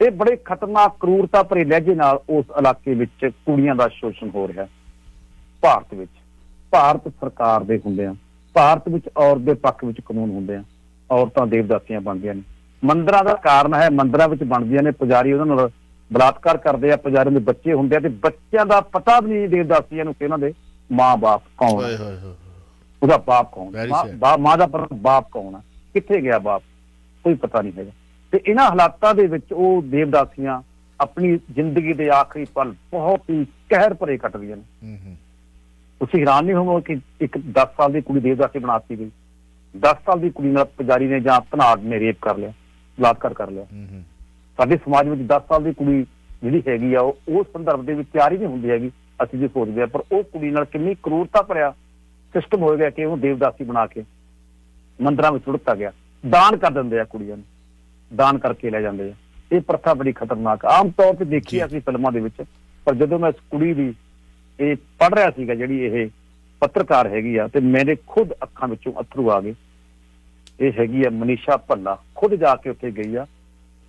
ਇਹ ਬੜੇ ਖਤਰਨਾਕ ਕਰੂਰਤਾ ਭਰੇ ਲਹਿਜੇ ਨਾਲ ਉਸ ਇਲਾਕੇ ਵਿੱਚ ਕੁੜੀਆਂ ਦਾ ਸ਼ੋਸ਼ਣ ਹੋ ਰਿਹਾ ਭਾਰਤ ਵਿੱਚ ਭਾਰਤ ਸਰਕਾਰ ਦੇ ਹੁੰਦੇ ਆ ਭਾਰਤ ਵਿੱਚ ਔਰਤ ਦੇ ਪੱਖ ਵਿੱਚ ਕਾਨੂੰਨ ਹੁੰਦੇ ਆ ਔਰਤਾਂ ਦੇਵਦਾਸੀਆਂ ਬਣਦੀਆਂ ਨੇ। ਮੰਦਰਾਂ ਦਾ ਕਾਰਨ ਹੈ ਮੰਦਰਾਂ ਵਿੱਚ ਬਣਦੀਆਂ ਨੇ ਪੁਜਾਰੀ ਉਹਨਾਂ ਨਾਲ ਬਲਾਤਕਾਰ ਕਰਦੇ ਆ ਪੁਜਾਰੀਆਂ ਦੇ ਬੱਚੇ ਹੁੰਦੇ ਆ ਤੇ ਬੱਚਿਆਂ ਦਾ ਪਤਾ ਵੀ ਨਹੀਂ ਦੇਵਦਾਸੀਆਂ ਨੂੰ ਕਿ ਉਹਨਾਂ ਦੇ ਮਾਂ-ਬਾਪ ਕੌਣ ਹੈ ਉਹਦਾ ਬਾਪ ਕੌਣ ਮਾਂ- ਦਾ ਪਰ- ਬਾਪ ਕੌਣ ਹੈ ਕਿੱਥੇ ਗਿਆ ਬਾਪ? ਕੋਈ ਪਤਾ ਨਹੀਂ ਹੈਗਾ। ਤੇ ਇਹਨਾਂ ਹਾਲਾਤਾਂ ਦੇ ਵਿੱਚ ਉਹ ਦੇਵਦਾਸੀਆਂ ਆਪਣੀ ਜ਼ਿੰਦਗੀ ਦੇ ਆਖਰੀ ਪਲ ਬਹੁਤ ਹੀ ਕਹਿਰ ਭਰੇ ਕੱਟਦੀਆਂ ਨੇ। ਹੂੰ ਹੂੰ। ਤੁਸੀਂ ਹੈਰਾਨ ਨਹੀਂ ਹੋਵੋਗੇ ਕਿ ਇੱਕ 10 ਸਾਲ ਦੀ ਕੁੜੀ ਦੇਵਦਾਸੀ ਬਣਾਤੀ ਗਈ। 10 ਸਾਲ ਦੀ ਕੁੜੀ ਨਾਲ ਪੁਜਾਰੀ ਨੇ ਜਾਂ ਧਨਾੜ ਨੇ ਰੇਪ ਕਰ ਲਿਆ ਬਲਾਤਕਾਰ ਕਰ ਲਿਆ। ਸਾਡੇ ਸਮਾਜ ਵਿੱਚ 10 ਸਾਲ ਦੀ ਕੁੜੀ ਜਿਹੜੀ ਹੈਗੀ ਆ ਉਹ ਉਸ ਸੰਦਰਭ ਦੇ ਵਿੱਚ ਤਿਆਰ ਨਹੀਂ ਹੁੰਦੀ ਹੈਗੀ ਅਸੀਂ ਜੇ ਸੋਚਦੇ ਆ ਪਰ ਉਹ ਕੁੜੀ ਨਾਲ ਕਿੰਨੀ ਕਰੂਰਤਾ ਭਰਿਆ ਸਿਸਟਮ ਹੋ ਗਿਆ ਕਿ ਉਹ ਦੇਵਦਾਸੀ ਬਣਾ ਕੇ ਮੰਦਰਾਂ ਵਿੱਚ ਸੁੱਟਤਾ ਗਿਆ ਦਾਨ ਕਰ ਦਿੰਦੇ ਆ ਕੁੜੀਆਂ ਨੂੰ। ਦਾਨ ਕਰਕੇ ਲੈ ਜਾਂਦੇ ਆ। ਇਹ ਪ੍ਰਥਾ ਬੜੀ ਖਤਰਨਾਕ। ਆਮ ਤੌਰ ਤੇ ਦੇਖੀ। ਅਸੀਂ ਫਿਲਮਾਂ ਦੇ ਵਿੱਚ ਪਰ ਜਦੋਂ ਮੈਂ ਇਸ ਕੁੜੀ ਦੀ ਇਹ ਪੜ ਰਿਹਾ ਸੀਗਾ ਜਿਹੜੀ ਇਹ ਪੱਤਰਕਾਰ ਹੈਗੀ ਆ ਤੇ ਮੇਰੇ ਖੁਦ ਅੱਖਾਂ ਵਿੱਚੋਂ ਅਥਰੂ ਆ ਗਏ। ਇਹ ਹੈਗੀ ਆ ਮਨੀਸ਼ਾ ਭੱਲਾ। ਖੁਦ ਜਾ ਕੇ ਉੱਥੇ ਗਈ ਆ।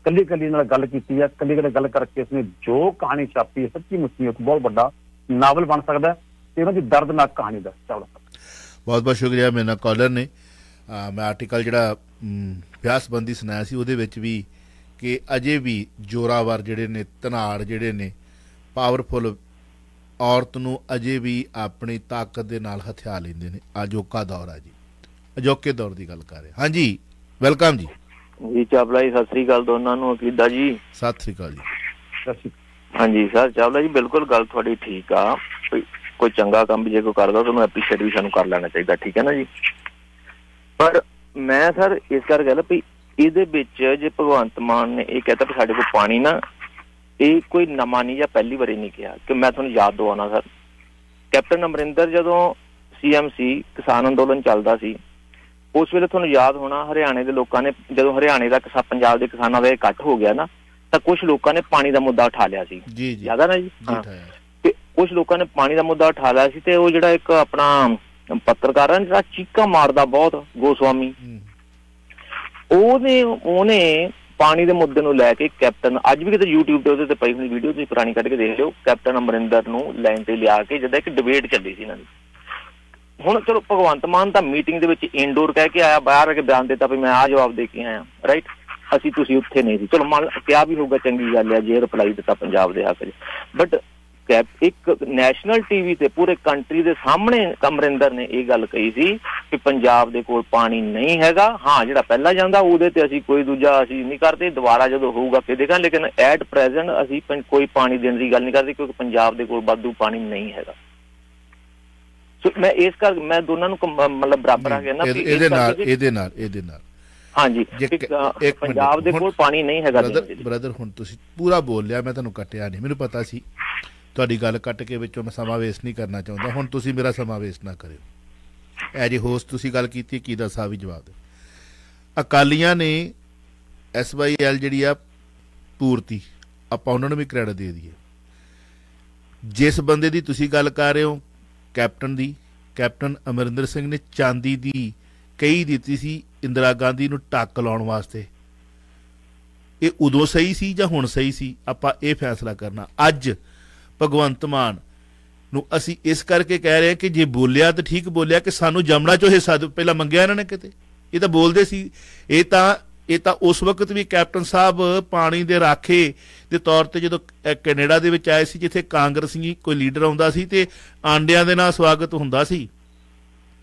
ਕੱਲੀ ਕੱਲੀ ਨਾਲ ਗੱਲ ਕੀਤੀ ਆ। ਕੱਲੀ ਕੱਲੀ ਗੱਲ ਕਰਕੇ ਉਸਨੇ ਜੋ ਕਹਾਣੀ ਛਾਪੀ ਹੈ ਸੱਚੀ ਮੁੱਚੀ ਇੱਕ ਬਹੁਤ ਵੱਡਾ ਨਾਵਲ ਬਣ ਸਕਦਾ ਤੇ ਉਹਨਾਂ ਦੀ ਦਰਦਨਾਕ ਕਹਾਣੀ ਦਾ ਚਾਵਲਾ। ਬਹੁਤ ਬਹੁਤ ਸ਼ੁਕਰੀਆ। ਮੇਰੇ ਕਾਲਰ ਨੇ। ਮੈਂ ਆਰਟੀਕਲ ਜਿਹੜਾ ਸੰਬੰਧੀ ਸੁਣਾਇਆ ਸੀ ਉਹਦੇ ਵਿੱਚ ਵੀ ਕਿ ਅਜੇ ਵੀ ਜੋਰਾਵਰ ਜਿਹੜੇ ਨੇ ਧਨਾੜ ਜਿਹੜੇ ਨੇ ਪਾਵਰਫੁਲ ਔਰਤ ਨੂੰ ਅਜੇ ਵੀ ਆਪਣੀ ਤਾਕਤ ਦੇ ਨਾਲ ਹਥਿਆ ਲੈਂਦੇ ਨੇ। ਅਜੋਕਾ ਦੌਰ ਆ ਜੀ। ਅਜੋਕੇ ਦੌਰ ਦੀ ਗੱਲ ਕਰ ਰਹੇ ਹਾਂ। ਹਾਂਜੀ ਵੈਲਕਮ ਜੀ। ਜੀ ਚਾਵਲਾ ਜੀ ਸਤਿ ਸ੍ਰੀ ਅਕਾਲ ਦੋਨਾਂ ਨੂੰ ਅਕੀਦਾ ਜੀ। ਸਤਿ ਸ੍ਰੀ ਅਕਾਲ ਜੀ। ਹਾਂਜੀ ਸਰ ਚਾਵਲਾ ਜੀ ਬਿਲਕੁਲ ਗੱਲ ਤੁਹਾਡੀ ਠੀਕ ਆ। ਕੋਈ- ਚੰਗਾ ਕੰਮ ਜੇ ਕੋਈ ਕਰਦਾ ਤਾਂ ਉਹਨੂੰ ਐਪਰੀਸ਼ੀਏਟ ਵੀ ਸਾਨੂੰ ਕਰ ਲੈਣਾ ਚਾਹੀਦਾ ਠੀਕ ਹੈ ਨਾ ਜੀ? ਪਰ ਮੈਂ ਸਰ ਇਸ ਕਰ ਗੱਲ ਵੀ ਇਹਦੇ ਵਿੱਚ ਜੇ ਭਗਵੰਤ ਮਾਨ ਨੇ ਇਹ ਕਹਤਾ ਵੀ ਸਾਡੇ ਕੋਲ ਪਾਣੀ ਨਾ ਇਹ ਕੋਈ ਨਵਾਂ ਨਹੀਂ ਜਾਂ ਪਹਿਲੀ ਵਾਰੀ ਨਹੀਂ ਕਿਹਾ ਕਿ ਮੈਂ ਤੁਹਾਨੂੰ ਯਾਦ ਦਵਾਉਣਾ ਸਰ। ਕੈਪਟਨ ਅਮਰਿੰਦਰ ਜਦੋਂ ਸੀਐਮ ਸੀ ਕਿਸਾਨ ਅੰਦੋਲਨ ਚੱਲਦਾ ਸੀ ਉਸ ਵੇਲੇ ਤੁਹਾਨੂੰ ਯਾਦ ਹੋਣਾ ਹਰਿਆਣੇ ਦੇ ਲੋਕਾਂ ਨੇ ਜਦੋਂ ਹਰਿਆਣੇ ਦਾ ਕਿਸਾ ਪੰਜਾਬ ਦੇ ਕਿਸਾਨਾਂ ਦਾ ਇਕੱਠ ਹੋ ਗਿਆ ਨਾ ਤਾਂ ਕੁਝ ਲੋਕਾਂ ਨੇ ਪਾਣੀ ਦਾ ਮੁੱਦਾ ਉਠਾ ਲਿਆ ਸੀ। ਜੀ ਜੀ। ਯਾਦ ਆ ਨਾ ਜੀ? ਤੇ ਕੁਝ ਲੋਕਾਂ ਨੇ ਪਾਣੀ ਦਾ ਮੁੱਦਾ ਉਠਾ ਲਿਆ ਸੀ ਤੇ ਉਹ ਜਿਹੜਾ ਇੱਕ ਆਪਣਾ ਪੱਤਰਕਾਰ ਜਿਹੜਾ ਚੀਕਾ ਮਾਰਦਾ ਬਹੁਤ ਗੋਸਵਾਮੀ। ਉਹਨੇ ਉਹਨੇ ਪਾਣੀ ਦੇ ਮੁੱਦੇ ਨੂੰ ਲੈ ਕੇ ਕੈਪਟਨ ਅੱਜ ਵੀ ਕਿਤੇ YouTube ਤੇ ਉਹਦੇ ਤੇ ਪਈ ਹੋਣੀ ਵੀਡੀਓ ਤੁਸੀਂ ਪੁਰਾਣੀ ਕੱਢ ਕੇ ਦੇਖ ਲਿਓ। ਕੈਪਟਨ ਅਮਰਿੰਦਰ ਨੂੰ ਲਾਈਨ ਤੇ ਲਿਆ ਕੇ ਜਦੋਂ ਇੱਕ ਡਿਬੇਟ ਚੱਲੀ ਸੀ ਇਹਨਾਂ ਦੀ। ਹੁਣ ਚਲੋ ਭਗਵੰਤ ਮਾਨ ਤਾਂ ਮੀਟਿੰਗ ਦੇ ਵਿੱਚ ਇਨਡੋਰ ਕਹਿ ਕੇ ਆਇਆ ਬਾਹਰ ਆ ਕੇ ਬਿਆਨ ਦਿੱਤਾ ਵੀ ਮੈਂ ਆ ਜਵਾਬ ਦੇ ਕੇ ਆਇਆ ਰਾਈਟ ਅਸੀਂ ਤੁਸੀਂ ਉੱਥੇ ਨਹੀਂ ਸੀ। ਚਲੋ ਮੰਨ ਕਿਹਾ ਵੀ ਹੋਊਗਾ ਚੰਗੀ ਗੱਲ ਹੈ ਜੇ ਰਿਪਲਾਈ ਦਿੱਤਾ ਪੰਜਾਬ ਦੇ ਹੱਕ 'ਚ। ਬਟ ਕੈਪ ਇੱਕ ਨੈਸ਼ਨਲ ਟੀਵੀ ਤੇ ਪੂਰੇ ਕੰਟਰੀ ਦੇ ਸਾਹਮਣੇ ਕਮਰਿੰਦਰ ਨੇ ਇਹ ਗੱਲ ਕਹੀ ਸੀ ਕਿ ਪੰਜਾਬ ਦੇ ਕੋਲ ਪਾਣੀ ਨਹੀਂ ਹੈਗਾ। ਹਾਂ ਜਿਹੜਾ ਪਹਿਲਾਂ ਜਾਂਦਾ ਉਹਦੇ ਤੇ ਅਸੀਂ ਕੋਈ ਦੂਜਾ ਅਸੀਂ ਨਹੀਂ ਕਰਦੇ। ਦੁਬਾਰਾ ਜਦੋਂ ਹੋਊਗਾ ਫਿਰ ਦੇਖਾਂ ਲੇਕਿਨ ਐਟ ਪ੍ਰੈਜ਼ੈਂਟ ਅਸੀਂ ਕੋਈ ਪਾਣੀ ਦੇਣ ਦੀ ਗੱਲ ਨਹੀਂ ਕਰਦੇ ਕਿਉਂਕਿ ਪੰਜਾਬ ਦੇ ਕੋਲ ਵਾਧੂ ਪਾਣੀ ਨਹੀਂ ਹੈਗਾ। ਸੋ ਮੈਂ ਇਸ ਕਰ ਮੈਂ ਦੋਨਾਂ ਨੂੰ ਮਤਲਬ ਬਰਾਬਰ ਆ ਗਿਆ ਨਾ ਇਹਦੇ ਨਾਲ ਇਹਦੇ ਨਾਲ ਇਹਦੇ ਨਾਲ। ਹਾਂਜੀ ਪੰਜਾਬ ਦੇ ਕੋਲ ਪਾਣੀ ਨਹੀਂ ਹੈਗਾ। ਬ੍ਰਦਰ ਹੁਣ ਤੁਸੀਂ ਪੂਰਾ ਬੋਲ ਲਿਆ ਮੈਂ ਤੁਹਾਨੂੰ ਕੱਟਿਆ ਨਹੀਂ। ਮੈਨੂੰ ਪਤਾ ਸੀ ਤੁਹਾਡੀ ਗੱਲ ਕੱਟ ਕੇ ਵਿੱਚੋਂ ਮੈਂ ਸਮਾਂ ਵੇਸਟ ਨਹੀਂ ਕਰਨਾ ਚਾਹੁੰਦਾ। ਹੁਣ ਤੁਸੀਂ ਮੇਰਾ ਸਮਾਂ ਵੇਸਟ ਨਾ ਕਰਿਓ। ਐਜ ਏ ਹੋਸਟ ਤੁਸੀਂ ਗੱਲ ਕੀਤੀ, ਕੀ ਦਾ ਸਾਹਿਬ ਵੀ ਜਵਾਬ ਦਿਓ ਅਕਾਲੀਆਂ ਨੇ ਐਸਵਾਈਐਲ ਜਿਹੜੀ ਆ, ਪੂਰਤੀ, ਆਪਾਂ ਉਹਨਾਂ ਨੂੰ ਵੀ ਕ੍ਰੈਡਿਟ ਦੇ ਦਈਏ। ਜਿਸ ਬੰਦੇ ਦੀ ਤੁਸੀਂ ਗੱਲ ਕਰ ਰਹੇ ਹੋ, ਕੈਪਟਨ ਦੀ, ਕੈਪਟਨ ਅਮਰਿੰਦਰ ਸਿੰਘ ਨੇ ਚਾਂਦੀ ਦੀ ਕਹੀ ਦਿੱਤੀ ਸੀ, ਇੰਦਰਾ ਗਾਂਧੀ ਨੂੰ ਟੱਕ ਲਾਉਣ ਵਾਸਤੇ। ਇਹ ਉਦੋਂ ਸਹੀ ਸੀ ਜਾਂ ਹੁਣ ਸਹੀ ਸੀ, ਆਪਾਂ ਇਹ ਫੈਸਲਾ ਕਰਨਾ। ਅੱਜ ਭਗਵੰਤ ਮਾਨ ਨੂੰ ਅਸੀਂ ਇਸ ਕਰਕੇ ਕਹਿ ਰਹੇ ਹਾਂ ਕਿ ਜੇ ਬੋਲਿਆ ਤਾਂ ਠੀਕ ਬੋਲਿਆ ਕਿ ਸਾਨੂੰ ਜਮਣਾ ਚੋਂ ਹਿੱਸਾ ਦਿਓ। ਪਹਿਲਾਂ ਮੰਗਿਆ ਇਹਨਾਂ ਨੇ ਕਿਤੇ? ਇਹ ਤਾਂ ਬੋਲਦੇ ਸੀ। ਇਹ ਤਾਂ ਇਹ ਤਾਂ ਉਸ ਵਕਤ ਵੀ ਕੈਪਟਨ ਸਾਹਿਬ ਪਾਣੀ ਦੇ ਰਾਖੇ ਦੇ ਤੌਰ ਤੇ ਜਦੋਂ ਅਹ, ਕੈਨੇਡਾ ਦੇ ਵਿੱਚ ਆਏ ਸੀ ਜਿੱਥੇ ਕਾਂਗਰਸੀ ਕੋਈ ਲੀਡਰ ਆਉਂਦਾ ਸੀ ਤੇ ਆਂਡਿਆਂ ਦੇ ਨਾਲ ਸਵਾਗਤ ਹੁੰਦਾ ਸੀ।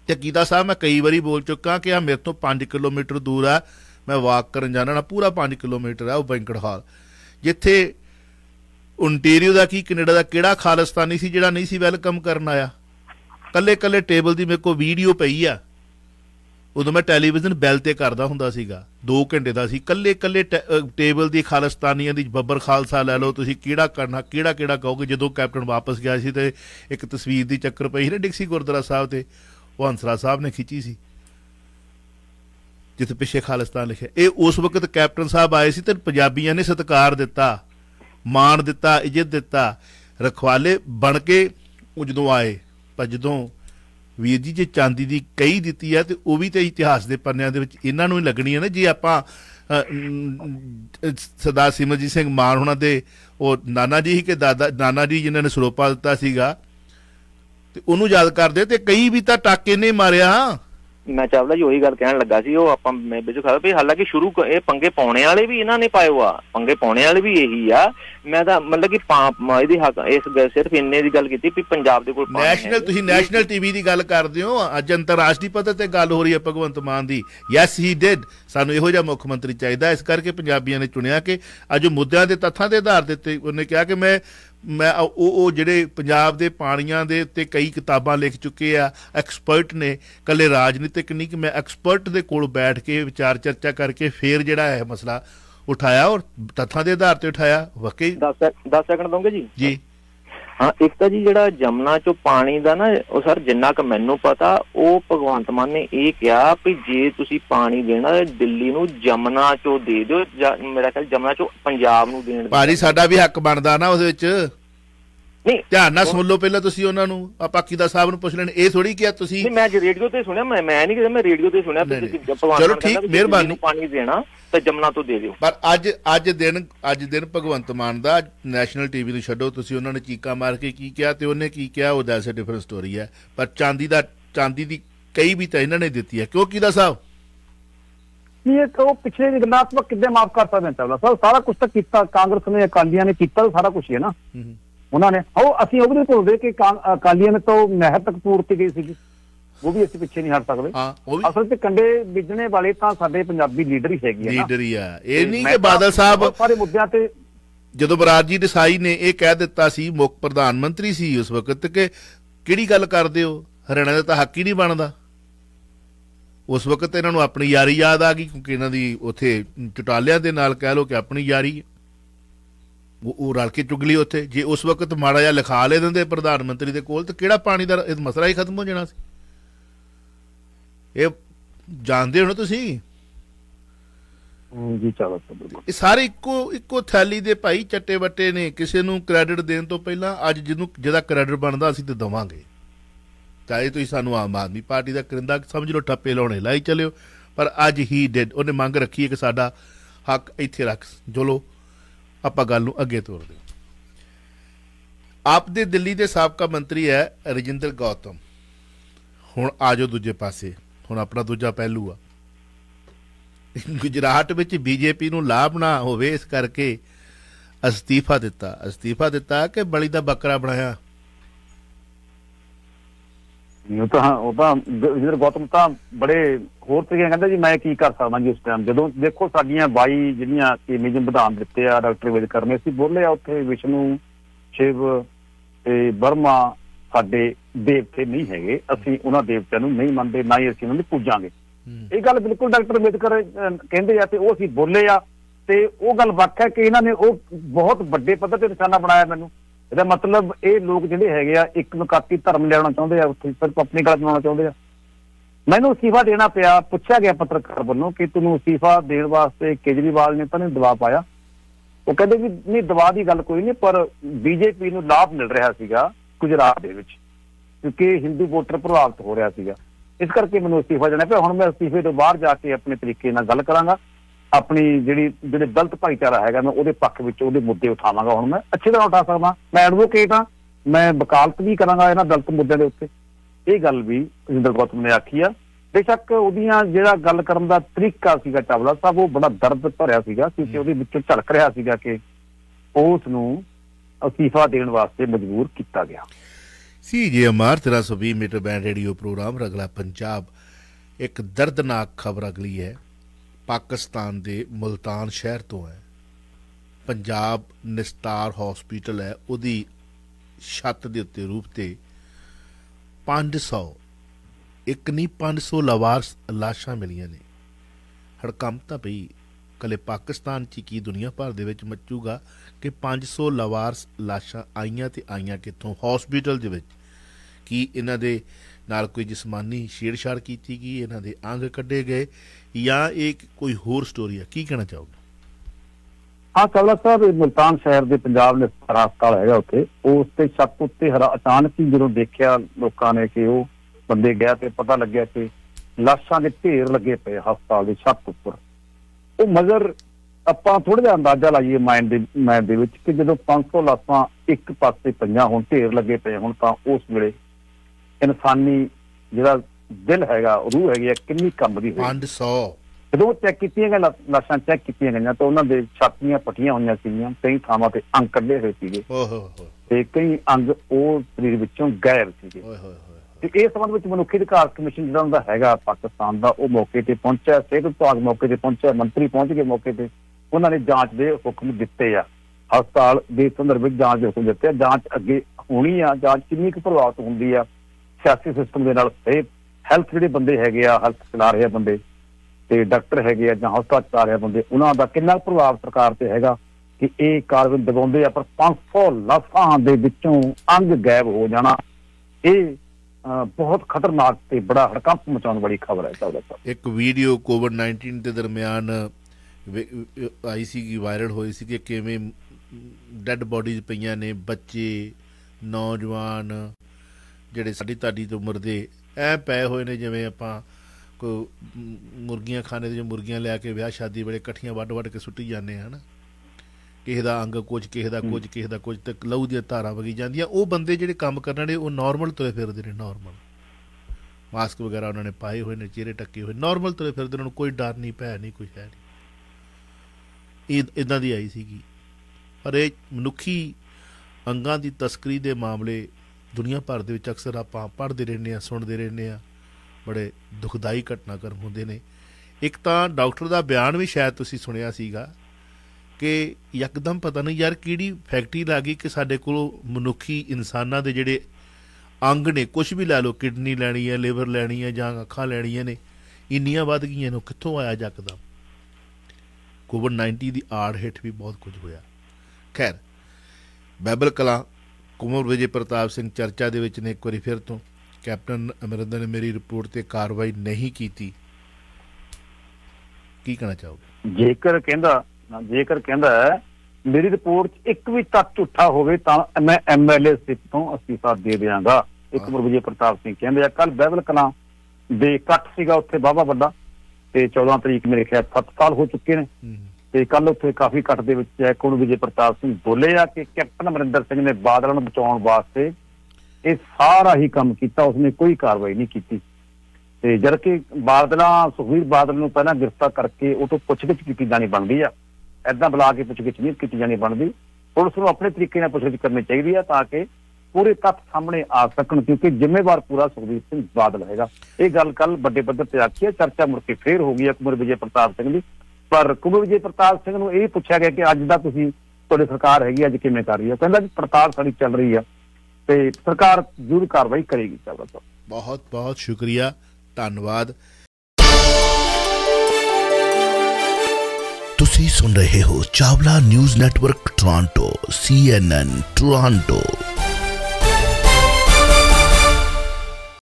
ਤੇ ਕੀਦਾ ਸਾਹਿਬ ਮੈਂ ਕਈ ਵਾਰੀ ਬੋਲ ਚੁੱਕਾ ਕਿ ਆ ਮੇਰੇ ਤੋਂ 5 ਕਿਲੋਮੀਟਰ ਦੂਰ ਆ। ਮੈਂ ਵਾਕ ਕਰਨ ਜਾਣਾ ਨਾ ਪੂਰਾ 5 ਕਿਲੋਮੀਟਰ ਆ ਉਹ ਬੈਂਕਟ ਹਾਲ। ਜਿੱਥੇ ਓਨਟਾਰੀਓ ਦਾ ਕੀ, ਕੈਨੇਡਾ ਦਾ ਕਿਹੜਾ ਖਾਲਿਸਤਾਨੀ ਸੀ ਜਿਹੜਾ ਨਹੀਂ ਸੀ ਵੈਲਕਮ ਕਰਨ ਆਇਆ? ਕੱਲੇ ਕੱਲੇ ਟੇਬਲ ਦੀ ਮੇਰੇ ਕੋਲ ਵੀਡੀਓ ਪਈ ਆ। ਉਦੋਂ ਮੈਂ ਟੈਲੀਵਿਜ਼ਨ ਬੈਲ ਤੇ ਕਰਦਾ ਹੁੰਦਾ ਸੀਗਾ। 2 ਘੰਟੇ ਦਾ ਸੀ। ਕੱਲੇ ਕੱਲੇ ਟੇਬਲ ਦੀ ਖਾਲਿਸਤਾਨੀਆਂ ਦੀ ਬੱਬਰ ਖਾਲਸਾ ਲੈ ਲਓ, ਤੁਸੀਂ ਕਿਹੜਾ ਕਰਨਾ ਕਿਹੜਾ ਕਿਹੜਾ ਕਹੋਗੇ? ਜਦੋਂ ਕੈਪਟਨ ਵਾਪਸ ਗਿਆ ਸੀ ਤੇ ਇੱਕ ਤਸਵੀਰ ਦੀ ਚੱਕਰ ਪਈ ਸੀ ਨਾ ਡਿਕਸੀ ਗੁਰਦੁਆਰਾ ਸਾਹਿਬ ਤੇ, ਉਹ ਹੰਸਰਾ ਸਾਹਿਬ ਨੇ ਖਿੱਚੀ ਸੀ। ਜਿੱਥੇ ਪਿੱਛੇ ਖਾਲਿਸਤਾਨ ਲਿਖਿਆ। ਇਹ ਉਸ ਵਕਤ ਕੈਪਟਨ ਸਾਹਿਬ ਆਏ ਸੀ ਤੇ ਪੰਜਾਬੀਆਂ ਨੇ ਸਤਿਕਾਰ ਦਿੱਤਾ। ਮਾਣ ਦਿੱਤਾ ਇੱਜ਼ਤ ਦਿੱਤਾ ਰਖਵਾਲੇ ਬਣ ਕੇ ਉਹ ਜਦੋਂ ਆਏ ਪਰ ਜਦੋਂ ਵੀਰ ਜੀ ਜੇ ਚਾਂਦੀ ਦੀ ਕਈ ਦਿੱਤੀ ਆ ਤੇ ਉਹ ਵੀ ਤੇ ਇਤਿਹਾਸ ਦੇ ਪੰਨਿਆਂ ਦੇ ਵਿੱਚ ਇਹਨਾਂ ਨੂੰ ਹੀ ਲੱਗਣੀ ਹੈ ਨਾ ਜੇ ਆਪਾਂ ਅ, ਸਰਦਾਰ ਸਿਮਰਜੀਤ ਸਿੰਘ ਮਾਨ ਉਹਨਾਂ ਦੇ ਉਹ ਨਾਨਾ ਜੀ ਹੀ ਕਿ ਦਾਦਾ ਨਾਨਾ ਜੀ ਜਿਨ੍ਹਾਂ ਨੇ ਸਰੋਪਾ ਦਿੱਤਾ ਸੀਗਾ ਤੇ ਉਹਨੂੰ ਯਾਦ ਕਰਦੇ ਤੇ ਕਈ ਵੀ ਤਾਂ ਟਾਕੇ ਨੇ ਮਾਰਿਆ ਮੈਂ ਚਾਵਲਾ ਜੀ ਉਹੀ ਗੱਲ ਕਹਿਣ ਲੱਗਾ ਸੀ, ਉਹ ਆਪਾਂ ਮੈਂ ਵਿੱਚ ਖਾ ਵੀ ਹਾਲਾਂਕਿ ਸ਼ੁਰੂ ਇਹ ਪੰਗੇ ਪਾਉਣੇ ਵਾਲੇ ਵੀ ਇਹਨਾਂ ਨੇ ਪਾਏ ਆ, ਪੰਗੇ ਪਾਉਣੇ ਵਾਲੇ ਵੀ ਇਹੀ ਆ। ਮੈਂ ਤਾਂ ਮਤਲਬ ਕਿ ਇਹਦੀ ਹੱਕ, ਇਸ ਸਿਰਫ ਇੰਨੇ ਦੀ ਗੱਲ ਕੀਤੀ ਵੀ ਪੰਜਾਬ ਦੇ ਕੋਲ ਪਾਣੀ ਨੈਸ਼ਨਲ ਹੈ। ਤੁਸੀਂ ਨੈਸ਼ਨਲ ਟੀਵੀ ਦੀ ਗੱਲ ਕਰਦੇ ਹੋ, ਅੱਜ ਅੰਤਰਰਾਸ਼ਟਰੀ ਪੱਧਰ ਤੇ ਗੱਲ ਹੋ ਰਹੀ ਹੈ ਭਗਵੰਤ ਮਾਨ ਦੀ। ਯੈਸ ਹੀ ਡਿਡ ਸਾਨੂੰ ਇਹੋ ਜਿਹਾ ਮੁੱਖ ਮੰਤਰੀ ਚਾਹੀਦਾ, ਇਸ ਕਰਕੇ ਪੰਜਾਬੀਆਂ ਨੇ ਚੁਣਿਆ ਕਿ ਅੱਜ ਮੁੱਦਿਆਂ ਦੇ ਤੱਥਾਂ ਦੇ ਆਧਾਰ ਤੇ ਉਹਨੇ ਕਿਹਾ ਕਿ ਮੈਂ ਮੈਂ ਉਹ ਉਹ ਜਿਹੜੇ ਪੰਜਾਬ ਦੇ ਪਾਣੀਆਂ ਦੇ ਉੱਤੇ ਕਈ ਕਿਤਾਬਾਂ ਲਿਖ ਚੁੱਕੇ ਆ ਐਕਸਪਰਟ ਨੇ ਕੱਲੇ ਰਾਜਨੀਤਿਕ ਨਹੀਂ ਕਿ ਮੈਂ ਐਕਸਪਰਟ ਦੇ ਕੋਲ ਬੈਠ ਕੇ ਵਿਚਾਰ ਚਰਚਾ ਕਰਕੇ ਫੇਰ ਜਿਹੜਾ ਇਹ ਮਸਲਾ ਉਠਾਇਆ ਔਰ ਤੱਥਾਂ ਦੇ ਆਧਾਰ ਤੇ ਉਠਾਇਆ। ਵਾਕਈ 10 10 ਸੈਕਿੰਡ ਦੋਗੇ ਜੀ? ਜੀ। ਹਾਂ, ਇੱਕ ਤਾਂ ਜੀ ਜਿਹੜਾ ਜਮਨਾ ਚੋਂ ਪਾਣੀ ਦਾ ਨਾ, ਉਹ ਸਰ ਜਿੰਨਾ ਕੁ ਮੈਨੂੰ ਪਤਾ, ਉਹ ਭਗਵੰਤ ਮਾਨ ਨੇ ਇਹ ਕਿਹਾ ਵੀ ਜੇ ਤੁਸੀਂ ਪਾਣੀ ਦੇਣਾ, ਦਿੱਲੀ ਨੂੰ ਜਮਨਾ ਚੋਂ ਦੇ ਦਿਓ ਜਾਂ ਮੇਰਾ ਖਿਆਲ ਜਮਨਾ ਚੋਂ ਪੰਜਾਬ ਨੂੰ ਦੇਣ ਦੀ ਭਾਜੀ, ਸਾਡਾ ਵੀ ਹੱਕ ਬਣਦਾ ਨਾ ਉਹਦੇ ਵਿੱਚ। ਨਹੀਂ ਧਿਆਨ ਨਾਲ ਸੁਣ ਲਓ ਪਹਿਲਾਂ ਤੁਸੀਂ ਉਹਨਾਂ ਨੂੰ ਆਪਾਂ ਕੀਦਾ ਸਾਹਿਬ ਨੂੰ ਪੁੱਛ ਲੈਣ ਇਹ ਥੋੜੀ ਕਿ ਤੁਸੀਂ? ਨਹੀਂ ਮੈਂ ਜੇ ਰੇਡੀਓ ਤੇ ਸੁਣਿਆ ਮੈਂ ਮੈਂ ਨਹੀਂ ਕਿਹਾ ਮੈਂ ਰੇਡੀਓ ਤੇ ਸੁਣਿਆ ਤੁਸੀਂ ਚਲੋ ਠੀਕ, ਮਿਹਰਬਾਨੀ। ਪਾਣੀ ਦੇਣਾ ਤਾਂ ਜਮਨਾ ਤੋਂ ਦੇ ਦਿਓ। ਪਰ ਅੱਜ ਅੱਜ ਦਿਨ ਅੱਜ ਦਿਨ ਭਗਵੰਤ ਮਾਨ ਦਾ ਨੈਸ਼ਨਲ ਟੀਵੀ ਨੂੰ ਛੱਡੋ ਤੁਸੀਂ ਉਹਨਾਂ ਨੇ ਚੀਕਾ ਮਾਰ ਕੇ ਕੀ ਕਿਹਾ ਤੇ ਉਹਨੇ ਕੀ ਕਿਹਾ ਉਹ ਦੱਸ ਡਿਫਰੈਂਟ ਸਟੋਰੀ ਹੈ। ਪਰ ਚਾਂਦੀ ਦਾ ਚਾਂਦੀ ਦੀ ਕਈ ਵੀ ਤਾਂ ਇਹਨਾਂ ਨੇ ਦਿੱਤੀ ਹੈ। ਕਿਉਂ ਕੀਦਾ ਸਾਹਿਬ? ਕੀ ਇਹ ਉਹ ਪਿਛਲੇ ਆਪਾਂ ਕਿੱਦਾਂ ਮਾਫ ਕਰ ਸਕਦੇ ਹਾਂ ਚਾਵਲਾ ਸਾਹਿਬ ਸਾਰਾ ਕੁਝ ਤਾਂ ਕੀਤਾ ਕਾਂਗਰਸ ਨੇ ਅਕਾਲੀਆਂ ਨੇ ਕੀਤਾ ਤਾਂ ਸਾਰਾ ਕੁਝ ਹੀ ਹੈ ਨਾ। ਉਹਨਾਂ ਨੇ ਉਹ ਅਸੀਂ ਉਹ ਵੀ ਨਹੀਂ ਭੁੱਲਦੇ ਕਿ ਅਕਾਲੀਆਂ ਨੇ ਤਾਂ ਨਹਿਰ ਤੱਕ ਪੂਰਤੀ ਗਈ ਸੀਗੀ। ਉਹ ਵੀ ਅਸੀਂ ਪਿੱਛੇ ਨਹੀਂ ਹਟ ਸਕਦੇ। ਅਸਲ 'ਚ ਕੰਡੇ ਬੀਜਣੇ ਵਾਲੇ ਤਾਂ ਸਾਡੇ ਪੰਜਾਬੀ ਲੀਡਰ ਹੀ ਹੈਗੇ ਆ ਲੀਡਰ ਹੀ ਆ। ਇਹ ਨਹੀਂ ਕਿ ਤਾਂ ਬਾਦਲ ਸਾਹਿਬ ਸਾਰੇ ਮੁੱਦਿਆਂ ਤੇ ਜਦੋਂ ਬਰਾਜੀ ਦਸਾਈ ਨੇ ਇਹ ਕਹਿ ਦਿੱਤਾ ਸੀ ਮੁੱਖ ਪ੍ਰਧਾਨ ਮੰਤਰੀ ਸੀ ਉਸ ਵਕਤ ਕਿ ਕਿਹੜੀ ਗੱਲ ਕਰਦੇ ਹੋ? ਹਰਿਆਣਾ ਦਾ ਤਾਂ ਹੱਕ ਹੀ ਨਹੀਂ ਬਣਦਾ। ਉਸ ਵਕਤ ਇਹਨਾਂ ਨੂੰ ਆਪਣੀ ਯਾਰੀ ਯਾਦ ਆ ਗਈ ਕਿਉਂਕਿ ਇਹਨਾਂ ਦੀ ਉਥੇ ਚਟਾਲਿਆਂ ਦੇ ਨਾਲ ਕਹਿ ਲੋ ਕਿ ਆਪਣੀ ਯਾਰੀ ਉਹ ਰਲ ਕੇ ਚੁਗਲੀ ਉੱਥੇ। ਜੇ ਉਸ ਵਕਤ ਮਾੜਾ ਜਿਹਾ ਲਿਖਾ ਲੈ ਦਿੰਦੇ ਪ੍ਰਧਾਨ ਮੰਤਰੀ ਦੇ ਕੋਲ ਤਾਂ ਕਿਹੜਾ ਪਾਣੀ ਦਾ ਇਹ ਮਸਲਾ ਹੀ ਖਤਮ ਹੋ ਜਾਣਾ ਸੀ? ਇਹ ਜਾਣਦੇ ਹੋ ਤੁਸੀਂ? ਜੀ ਚਲੋ ਇਹ ਸਾਰੇ ਇੱਕੋ ਇੱਕੋ ਥੈਲੀ ਦੇ ਭਾਈ ਚੱਟੇ ਵੱਟੇ ਨੇ। ਕਿਸੇ ਨੂੰ ਕ੍ਰੈਡਿਟ ਦੇਣ ਤੋਂ ਪਹਿਲਾਂ ਅੱਜ ਜਿਹਨੂੰ ਜਿਹਦਾ ਕ੍ਰੈਡਿਟ ਬਣਦਾ ਅਸੀਂ ਤੇ ਦਵਾਂਗੇ। ਚਾਹੇ ਤੁਸੀਂ ਸਾਨੂੰ ਆਮ ਆਦਮੀ ਪਾਰਟੀ ਦਾ ਕਰਿੰਦਾ ਸਮਝ ਲਓ ਠੱਪੇ ਲਾਉਣੇ ਲਾਈ ਚਲਿਓ ਪਰ ਅੱਜ ਹੀ ਡਿਡ ਉਹਨੇ ਮੰਗ ਰੱਖੀ ਹੈ ਕਿ ਸਾਡਾ ਹੱਕ ਇੱਥੇ ਰੱਖ। ਚਲੋ ਆਪਾਂ ਗੱਲ ਨੂੰ ਅੱਗੇ ਤੋਰਦੇ ਹਾਂ। ਆਪ ਦੇ ਦਿੱਲੀ ਦੇ ਸਾਬਕਾ ਮੰਤਰੀ ਹੈ ਰਜਿੰਦਰ ਗੌਤਮ। ਹੁਣ ਆਜੋ ਦੂਜੇ ਪਾਸੇ। ਹੁਣ ਆਪਣਾ ਦੂਜਾ ਪਹਿਲੂ ਆ। ਗੁਜਰਾਤ ਵਿੱਚ ਬੀਜੇਪੀ ਨੂੰ ਲਾਭ ਨਾ ਹੋਵੇ ਇਸ ਕਰਕੇ ਅਸਤੀਫਾ ਦਿੱਤਾ। ਅਸਤੀਫਾ ਦਿੱਤਾ ਕਿ ਬਲੀ ਦਾ ਬੱਕਰਾ ਬਣਾਇਆ। ਉਹ ਤਾਂ ਉਹ ਤਾਂ ਜਿਹੜਾ ਗੌਤਮ ਤਾਂ ਬੜੇ ਹੋਰ ਤਰੀਕੇ ਨਾਲ ਕਹਿੰਦਾ ਜੀ ਮੈਂ ਕੀ ਕਰ ਸਕਦਾ ਜੀ ਉਸ ਟਾਈਮ ਜਦੋਂ ਦੇਖੋ ਸਾਡੀਆਂ 22 ਜਿਹੜੀਆਂ ਇਮੇਜਨ ਵਿਧਾਨ ਦਿੱਤੇ ਆ ਡਾਕਟਰ ਵਿਦਕਰ ਨੇ ਅਸੀਂ ਬੋਲੇ ਆ ਉੱਥੇ ਵਿਸ਼ਨੂੰ ਸ਼ਿਵ ਤੇ ਬਰਮਾ ਸਾਡੇ ਦੇਵਤੇ ਨਹੀਂ ਹੈਗੇ। ਅਸੀਂ ਉਹਨਾਂ ਦੇਵਤਿਆਂ ਨੂੰ ਨਹੀਂ ਮੰਨਦੇ ਨਾ ਹੀ ਅਸੀਂ ਉਹਨਾਂ ਨੂੰ ਪੂਜਾਂਗੇ। ਇਹ ਗੱਲ ਬਿਲਕੁਲ ਡਾਕਟਰ ਅੰਬੇਦਕਰ ਕਹਿੰਦੇ ਆ ਤੇ ਉਹ ਅਸੀਂ ਬੋਲੇ ਆ ਤੇ ਉਹ ਗੱਲ ਵੱਖ ਹੈ ਕਿ ਇਹਨਾਂ ਨੇ ਉਹ ਬਹੁਤ ਵੱਡੇ ਪੱਧਰ ਤੇ ਨਿਸ਼ਾਨਾ ਬਣਾਇਆ ਮੈਨੂੰ। ਇਹਦਾ ਮਤਲਬ ਇਹ ਲੋਕ ਜਿਹੜੇ ਹੈਗੇ ਆ, ਇੱਕ ਨਕਾਤੀ ਧਰਮ ਲਿਆਉਣਾ ਚਾਹੁੰਦੇ ਆ, ਉੱਥੇ ਸਿਰਫ ਆਪਣੀ ਗੱਲ ਬਣਾਉਣਾ ਚਾਹੁੰਦੇ ਆ। ਮੈਨੂੰ ਅਸਤੀਫਾ ਦੇਣਾ ਪਿਆ, ਪੁੱਛਿਆ ਗਿਆ ਪੱਤਰਕਾਰ ਵੱਲੋਂ ਕਿ ਤੁਹਾਨੂੰ ਅਸਤੀਫਾ ਦੇਣ ਵਾਸਤੇ ਕੇਜਰੀਵਾਲ ਨੇ ਤਾਂ ਨਹੀਂ ਦਬਾਅ ਪਾਇਆ। ਉਹ ਕਹਿੰਦੇ ਵੀ ਨਹੀਂ, ਦਬਾਅ ਦੀ ਗੱਲ ਕੋਈ ਨਹੀਂ, ਪਰ ਬੀਜੇਪੀ ਨੂੰ ਲਾਭ ਮਿਲ ਰਿਹਾ ਸੀਗਾ ਗੁਜਰਾਤ ਦੇ ਵਿੱਚ, ਕਿਉਂਕਿ ਹਿੰਦੂ ਵੋਟਰ ਪ੍ਰਭਾਵਿਤ ਹੋ ਰਿਹਾ ਸੀਗਾ। ਇਸ ਕਰਕੇ ਮੈਨੂੰ ਅਸਤੀਫਾ ਦੇਣਾ ਪਿਆ। ਹੁਣ ਮੈਂ ਅਸਤੀਫੇ ਤੋਂ ਬਾਹਰ ਜਾ ਕੇ ਆਪਣੇ ਤਰੀਕੇ ਨਾਲ ਗੱਲ ਕਰਾਂਗਾ। ਆਪਣੀ ਜਿਹੜੀ, ਜਿਹੜੇ ਦਲਿਤ ਭਾਈਚਾਰਾ ਹੈਗਾ, ਮੈਂ ਉਹਦੇ ਪੱਖ ਵਿੱਚ ਉਹਦੇ ਮੁੱਦੇ ਉਠਾਵਾਂਗਾ ਹੁਣ ਮੈਂ। ਅੱਛੀ ਤਰ੍ਹਾਂ ਉਠਾ ਸਕਦਾ। ਮੈਂ ਐਡਵੋਕੇਟ ਹਾਂ। ਮੈਂ ਵਕਾਲਤ ਵੀ ਕਰਾਂਗਾ ਇਹਨਾਂ ਦਲਿਤ ਮੁੱਦਿਆਂ ਦੇ ਉੱਤੇ। ਇਹ ਗੱਲ ਵੀ ਜਿੰਦਰ ਗੌਤਮ ਨੇ ਆਖੀ ਆ। ਬੇਸ਼ੱਕ ਉਹਦੀਆਂ ਜਿਹੜਾ ਗੱਲ ਕਰਨ ਦਾ ਤਰੀਕਾ ਸੀਗਾ ਚਾਵਲਾ ਸਾਹਿਬ, ਉਹ ਬੜਾ ਦਰਦ ਭਰਿਆ ਸੀਗਾ, ਕਿਉਂਕਿ ਉਹਦੇ ਵਿੱਚੋਂ ਝਲਕ ਰਿਹਾ ਸੀਗਾ ਕਿ ਉਸ ਨੂੰ ਅਸਤੀਫਾ ਦੇਣ ਵਾਸਤੇ ਮਜਬੂਰ ਕੀਤਾ ਗਿਆ। ਸੀ ਜੀ ਅਮਾਰ 1320 metre band radio program Rangla Punjab, ਇੱਕ ਦਰਦਨਾਕ ਖਬਰ ਅਗਲੀ ਹੈ। ਪਾਕਿਸਤਾਨ ਦੇ ਮੁਲਤਾਨ ਸ਼ਹਿਰ ਤੋਂ ਹੈ। ਪੰਜਾਬ ਨਿਸਤਾਰ ਹਸਪੀਟਲ ਹੈ। ਉਹਦੀ ਛੱਤ ਦੇ ਉੱਤੇ ਰੂਪ ਤੇ 500 ਇੱਕ ਨਹੀਂ 500 ਲਵਾਰਸ ਲਾਸ਼ਾਂ ਮਿਲੀਆਂ ਨੇ। ਹੜਕੰਪ ਤਾਂ ਪਈ। ਕਲੇ ਪਾਕਿਸਤਾਨ ਚ ਹੀ ਕੀ ਦੁਨੀਆ ਭਰ ਦੇ ਵਿੱਚ ਮੱਚੂਗਾ ਕਿ 500 ਲਵਾਰਸ ਲਾਸ਼ਾਂ ਆਈਆਂ ਤੇ ਆਈਆਂ ਕਿੱਥੋਂ? ਹਸਪੀਟਲ ਦੇ ਵਿੱਚ। ਕੀ ਇਹਨਾਂ ਦੇ ਨਾਲ ਕੋਈ ਜਿਸਮਾਨੀ ਛੇੜਛਾੜ ਕੀਤੀ ਗਈ? ਇਹਨਾਂ ਦੇ ਅੰਗ ਕੱਢੇ ਗਏ। ਜਾਂ ਇਹ ਕੋਈ ਹੋਰ ਸਟੋਰੀ ਹੈ ਕੀ ਕਹਿਣਾ ਚਾਹੋਗੇ? ਹਾਂ ਚਾਵਲਾ ਸਾਹਿਬ, ਇਹ ਮੁਲਤਾਨ ਸ਼ਹਿਰ ਦੇ ਪੰਜਾਬ ਨੇ ਹਸਪਤਾਲ ਹੈਗਾ ਉੱਥੇ। ਉਸ ਤੇ ਛੱਤ ਉੱਤੇ ਅਚਾਨਕ ਹੀ ਜਦੋਂ ਦੇਖਿਆ ਲੋਕਾਂ ਨੇ ਕਿ ਉਹ ਬੰਦੇ ਗਿਆ ਤੇ ਪਤਾ ਲੱਗਿਆ ਕਿ ਲਾਸ਼ਾਂ ਦੇ ਢੇਰ ਲੱਗੇ ਪਏ ਹਸਪਤਾਲ ਦੀ ਛੱਤ ਉੱਪਰ। ਉਹ ਮਗਰ ਆਪਾਂ ਥੋੜਾ ਜਿਹਾ ਅੰਦਾਜ਼ਾ ਲਾਈਏ ਮਾਈਂਡ ਦੇ ਮਾਈਂਡ ਦੇ ਵਿੱਚ ਕਿ ਜਦੋਂ 500 ਲਾਸ਼ਾਂ ਇੱਕ ਪਾਸੇ ਪਈਆਂ, ਹੋਣ ਢੇਰ ਲੱਗੇ ਪਏ ਹੁਣ ਤਾਂ ਉਸ ਵੇਲੇ ਇਨਸਾਨੀ ਜਿਹੜਾ ਦਿਲ ਹੈਗਾ ਰੂਹ ਹੈਗੀ ਆ ਕਿੰਨੀ ਕੰਬਦੀ ਹੋਈ। 500 ਜਦੋਂ ਚੈੱਕ ਕੀਤੀਆਂ ਗਈਆਂ ਲਾਸ਼ਾਂ ਚੈੱਕ ਕੀਤੀਆਂ ਗਈਆਂ ਤਾਂ ਉਹਨਾਂ ਦੇ ਛਾਤੀਆਂ ਪੱਟੀਆਂ ਹੋਈਆਂ ਸੀਗੀਆਂ ਕਈ ਥਾਵਾਂ ਤੇ ਅੰਗ ਕੱਢੇ ਹੋਏ ਸੀਗੇ। ਓਹ ਹੋ ਹੋ ਤੇ ਕਈ ਅੰਗ ਉਹ ਸਰੀਰ ਵਿੱਚੋਂ ਗਾਇਬ ਸੀਗੇ। ਓਏ ਹੋਏ ਹੋਏ। ਤੇ ਇਸ ਸੰਬੰਧ ਵਿੱਚ ਮਨੁੱਖੀ ਅਧਿਕਾਰ ਕਮਿਸ਼ਨ ਜਿਹੜਾ ਹੁੰਦਾ ਹੈਗਾ ਪਾਕਿਸਤਾਨ ਦਾ ਉਹ ਮੌਕੇ ਤੇ ਪਹੁੰਚਿਆ ਸਿਹਤ ਵਿਭਾਗ ਮੌਕੇ ਤੇ ਪਹੁੰਚਿਆ ਮੰਤਰੀ ਪਹੁੰਚ ਗਏ ਮੌਕੇ ਤੇ। ਉਹਨਾਂ ਨੇ ਜਾਂਚ ਦੇ ਹੁਕਮ ਦਿੱਤੇ ਆ। ਹਸਪਤਾਲ ਦੇ ਸੰਦਰਭ ਵਿੱਚ ਜਾਂਚ ਦੇ ਹੁਕਮ ਦਿੱਤੇ ਆ। ਜਾਂਚ ਅੱਗੇ ਹੋਣੀ ਆ। ਜਾਂਚ ਕਿੰਨੀ ਕੁ ਪ੍ਰਭਾਵਿਤ ਹੁੰਦੀ ਆ। ਸਿਆਸੀ ਸਿਸਟਮ ਦੇ ਨਾਲ ਸਿਹਤ ਹੈਲਥ ਜਿਹੜੇ ਬੰਦੇ ਹੈਗੇ ਆ ਹੈਲਥ ਚਲਾ ਰਹੇ ਆ ਬੰਦੇ ਤੇ ਡਾਕਟਰ ਹੈਗੇ ਆ ਜਾਂ ਹਸਪਤਾਲ ਚਲਾ ਰਹੇ ਆ ਬੰਦੇ, ਉਹਨਾਂ ਦਾ ਕਿੰਨਾ ਪ੍ਰਭਾਵ ਸਰਕਾਰ ਤੇ ਹੈਗਾ ਕਿ ਇਹ ਕਾਰਵਾਈ ਦਬਾਉਂਦੇ ਆ, ਪਰ 500 ਲਾਸ਼ਾਂ ਦੇ ਵਿੱਚੋਂ ਅੰਗ ਗਾਇਬ ਹੋ ਜਾਣਾ, ਇਹ ਬਹੁਤ ਖਤਰਨਾਕ ਤੇ ਬੜਾ ਹੜਕੰਪ ਮਚਾਉਣ ਵਾਲੀ ਖਬਰ ਹੈ ਚਾਹੁੰਦਾ ਇੱਕ ਵੀਡੀਓ ਕੋਵਿਡ 19 ਦੇ ਦਰਮਿਆਨ ਆਈ ਸੀ ਕਿ ਵਾਇਰਲ ਹੋਈ ਸੀ ਕਿ ਕਿਵੇਂ ਡੈੱਡ ਬੋਡੀਜ਼ ਪਈਆਂ ਨੇ, ਬੱਚੇ, ਨੌਜਵਾਨ, ਜਿਹੜੇ ਸਾਡੀ ਤੁਹਾਡੀ ਤੋਂ ਉਮਰ ਦੇ ਐ ਪਏ ਹੋਏ ਨੇ ਜਿਵੇਂ ਆਪਾਂ ਕੋ ਮੁਰਗੀਆਂ ਖਾਣੇ ਦੇ ਜੋ ਮੁਰਗੀਆਂ ਲਿਆ ਕੇ ਵਿਆਹ ਸ਼ਾਦੀ ਵੇਲੇ ਇਕੱਠੀਆਂ ਵੱਡ ਵੱਡ ਕੇ ਸੁੱਟੀ ਜਾਂਦੇ ਹਨ? ਕਿਸੇ ਦਾ ਅੰਗ ਕੁਝ ਕਿਸੇ ਦਾ ਕੁਝ ਕਿਸੇ ਦਾ ਕੁਝ ਤੇ ਲਹੂ ਦੀਆਂ ਧਾਰਾਂ ਵਗੀ ਜਾਂਦੀਆਂ। ਉਹ ਬੰਦੇ ਜਿਹੜੇ ਕੰਮ ਕਰਨ ਵਾਲੇ ਉਹ ਨਾਰਮਲ ਤੁਰੇ ਫਿਰਦੇ ਨੇ ਨਾਰਮਲ ਮਾਸਕ ਵਗੈਰਾ ਉਹਨਾਂ ਨੇ ਪਾਏ ਹੋਏ ਨੇ ਚਿਹਰੇ ਟੱਕੇ ਹੋਏ। ਨਾਰਮਲ ਤੁਰੇ ਫਿਰਦੇ ਉਹਨਾਂ ਨੂੰ ਕੋਈ ਡਰ ਨਹੀਂ ਭੈ ਨਹੀਂ ਕੁਝ ਹੈ ਨਹੀਂ। ਇਹ ਇਦਾਂ ਦੀ ਆਈ ਸੀਗੀ। ਪਰ ਇਹ ਮਨੁੱਖੀ ਅੰਗਾਂ ਦੀ ਤਸਕਰੀ ਦੇ ਮਾਮਲੇ ਦੁਨੀਆ ਭਰ ਦੇ ਵਿੱਚ ਅਕਸਰ ਆਪਾਂ ਪੜ੍ਹਦੇ ਰਹਿੰਦੇ ਆ ਸੁਣਦੇ ਰਹਿੰਦੇ ਆ ਬੜੇ ਦੁਖਦਾਈ ਘਟਨਾਕ੍ਰਮ ਹੁੰਦੇ ਨੇ। ਇੱਕ ਤਾਂ ਡਾਕਟਰ ਦਾ ਬਿਆਨ ਵੀ ਸ਼ਾਇਦ ਤੁਸੀਂ ਸੁਣਿਆ ਸੀਗਾ ਕਿ ਯਕਦਮ ਪਤਾ ਨਹੀਂ ਯਾਰ ਕਿਹੜੀ ਫੈਕਟਰੀ ਲੱਗੀ ਕਿ ਸਾਡੇ ਕੋਲ ਮਨੁੱਖੀ ਇਨਸਾਨਾਂ ਦੇ ਜਿਹੜੇ ਅੰਗ ਨੇ ਕੁਝ ਵੀ ਲੈ ਲਓ, ਕਿਡਨੀ ਲੈਣੀ ਹੈ, ਲਿਵਰ ਲੈਣੀ ਹੈ ਜਾਂ ਅੱਖਾਂ ਲੈਣੀਆਂ ਨੇ, ਇੰਨੀਆਂ ਵੱਧ ਗਈਆਂ ਨੇ, ਉਹ ਕਿੱਥੋਂ ਆਇਆ ਯਕਦਮ? ਕੋਵਿਡ 19 ਦੀ ਆੜ ਹੇਠ ਵੀ ਬਹੁਤ ਕੁਝ ਹੋਇਆ। ਖੈਰ ਬਾਈਬਲ ਕਲਾ ਕੁਮਰ ਵਿਜੇ ਪ੍ਰਤਾਪ ਸਿੰਘ ਚਰਚਾ ਦੇ ਵਿੱਚ ਨੇ ਇੱਕ ਵਾਰੀ ਫਿਰ ਤੋਂ। ਕੈਪਟਨ ਅਮਰਿੰਦਰ ਨੇ ਮੇਰੀ ਰਿਪੋਰਟ ਤੇ ਕਾਰਵਾਈ ਨਹੀਂ ਕੀਤੀ। ਕੀ ਕਹਿਣਾ ਚਾਹੋਗੇ? ਜੇਕਰ ਕਹਿੰਦਾ ਜੇਕਰ ਕਹਿੰਦਾ ਮੇਰੀ ਰਿਪੋਰਟ 'ਚ ਇੱਕ ਵੀ ਤੱਥ ਝੂਠਾ ਹੋਵੇ ਤਾਂ ਮੈਂ ਐਮਐਲਏ ਸਿਪ ਤੋਂ ਅਸਤੀਫਾ ਦੇ ਦਿਆਂਗਾ। ਇੱਕ। ਵਿਜੇ ਪ੍ਰਤਾਪ ਸਿੰਘ ਕਹਿੰਦੇ ਆ ਕੱਲ ਬਾਈਬਲ ਕਲਾਂ ਦੇ ਇਕੱਠ ਸੀਗਾ ਉੱਥੇ ਬਾਬਾ ਵੱਡਾ ਤੇ 14 ਤਰੀਕ ਮੇਰੇ ਖਿਆਲ 7 ਸਾਲ ਹੋ ਚੁੱਕੇ ਨੇ। ਤੇ ਕੱਲ ਉੱਥੇ ਕਾਫੀ ਇਕੱਠ ਦੇ ਵਿੱਚ ਜੈਕੋਨ ਵਿਜੇ ਪ੍ਰਤਾਪ ਸਿੰਘ ਬੋਲੇ ਆ ਕਿ ਕੈਪਟਨ ਅਮਰਿੰਦਰ ਸਿੰਘ ਨੇ ਬਾਦਲਾਂ ਨੂੰ ਬਚਾਉਣ ਵਾਸਤੇ ਇਹ ਸਾਰਾ ਹੀ ਕੰਮ ਕੀਤਾ, ਉਸਨੇ ਕੋਈ ਕਾਰਵਾਈ ਨਹੀਂ ਕੀਤੀ। ਤੇ ਜਦ ਕਿ ਬਾਦਲਾਂ ਸੁਖਵੀਰ ਬਾਦਲ ਨੂੰ ਪਹਿਲਾਂ ਗ੍ਰਿਫਤਾਰ ਕਰਕੇ ਉਹ ਤੋਂ ਪੁੱਛਗਿੱਛ ਕੀਤੀ ਜਾਣੀ ਬਣਦੀ ਆ। ਐਦਾਂ ਬੁਲਾ ਕੇ ਪੁੱਛਗਿੱਛ ਨਹੀਂ ਕੀਤੀ ਜਾਣੀ ਬਣਦੀ। ਪੁਲਿਸ ਨੂੰ ਆਪਣੇ ਤਰੀਕੇ ਨਾਲ ਪੁੱਛਗਿੱਛ ਕਰਨੀ ਚਾਹੀਦੀ ਆ ਤਾਂ ਕਿ ਪੂਰੇ ਤੱਥ ਸਾਹਮਣੇ ਆ ਸਕਣ, ਕਿਉਂਕਿ ਜ਼ਿੰਮੇਵਾਰ ਪੂਰਾ ਸੁਖਵੀਰ ਸਿੰਘ ਬਾਦਲ ਹੈਗਾ। ਇਹ ਗੱਲ ਕੱਲ ਵੱਡੇ ਪੱਧਰ ਤੇ ਆਖੀ ਹੈ ਚਰਚਾ ਮੁੜ ਕੇ ਫੇਰ ਹੋ ਗਈ ਹੈ ਵਿਜੇ ਪ੍ਰਤਾਪ ਸਿੰਘ ਦੀ। ਪਰ ਕੁਬ ਵਿਜੇ ਪ੍ਰਤਾਪ ਸਿੰਘ ਨੂੰ ਇਹ ਪੁੱਛਿਆ ਗਿਆ ਕਿ ਅੱਜ ਦਾ ਤੁਸੀਂ ਤੁਹਾਡੀ ਸਰਕਾਰ ਹੈਗੀ ਅੱਜ ਕਿਵੇਂ ਕਰ ਰਹੀ ਹੈ ਕਹਿੰਦਾ ਜੀ ਪੜਤਾਲ ਸਾਡੀ ਚੱਲ ਰਹੀ ਆ ਤੇ ਸਰਕਾਰ ਜ਼ਰੂਰ ਕਾਰਵਾਈ ਕਰੇਗੀ ਚਾਹਵਾ ਸਾਹਿਬ ਬਹੁਤ ਬਹੁਤ ਸ਼ੁਕਰੀਆ, ਧੰਨਵਾਦ। ਤੁਸੀਂ ਸੁਣ ਰਹੇ ਹੋ Chawla news network Toronto, C N N Toronto.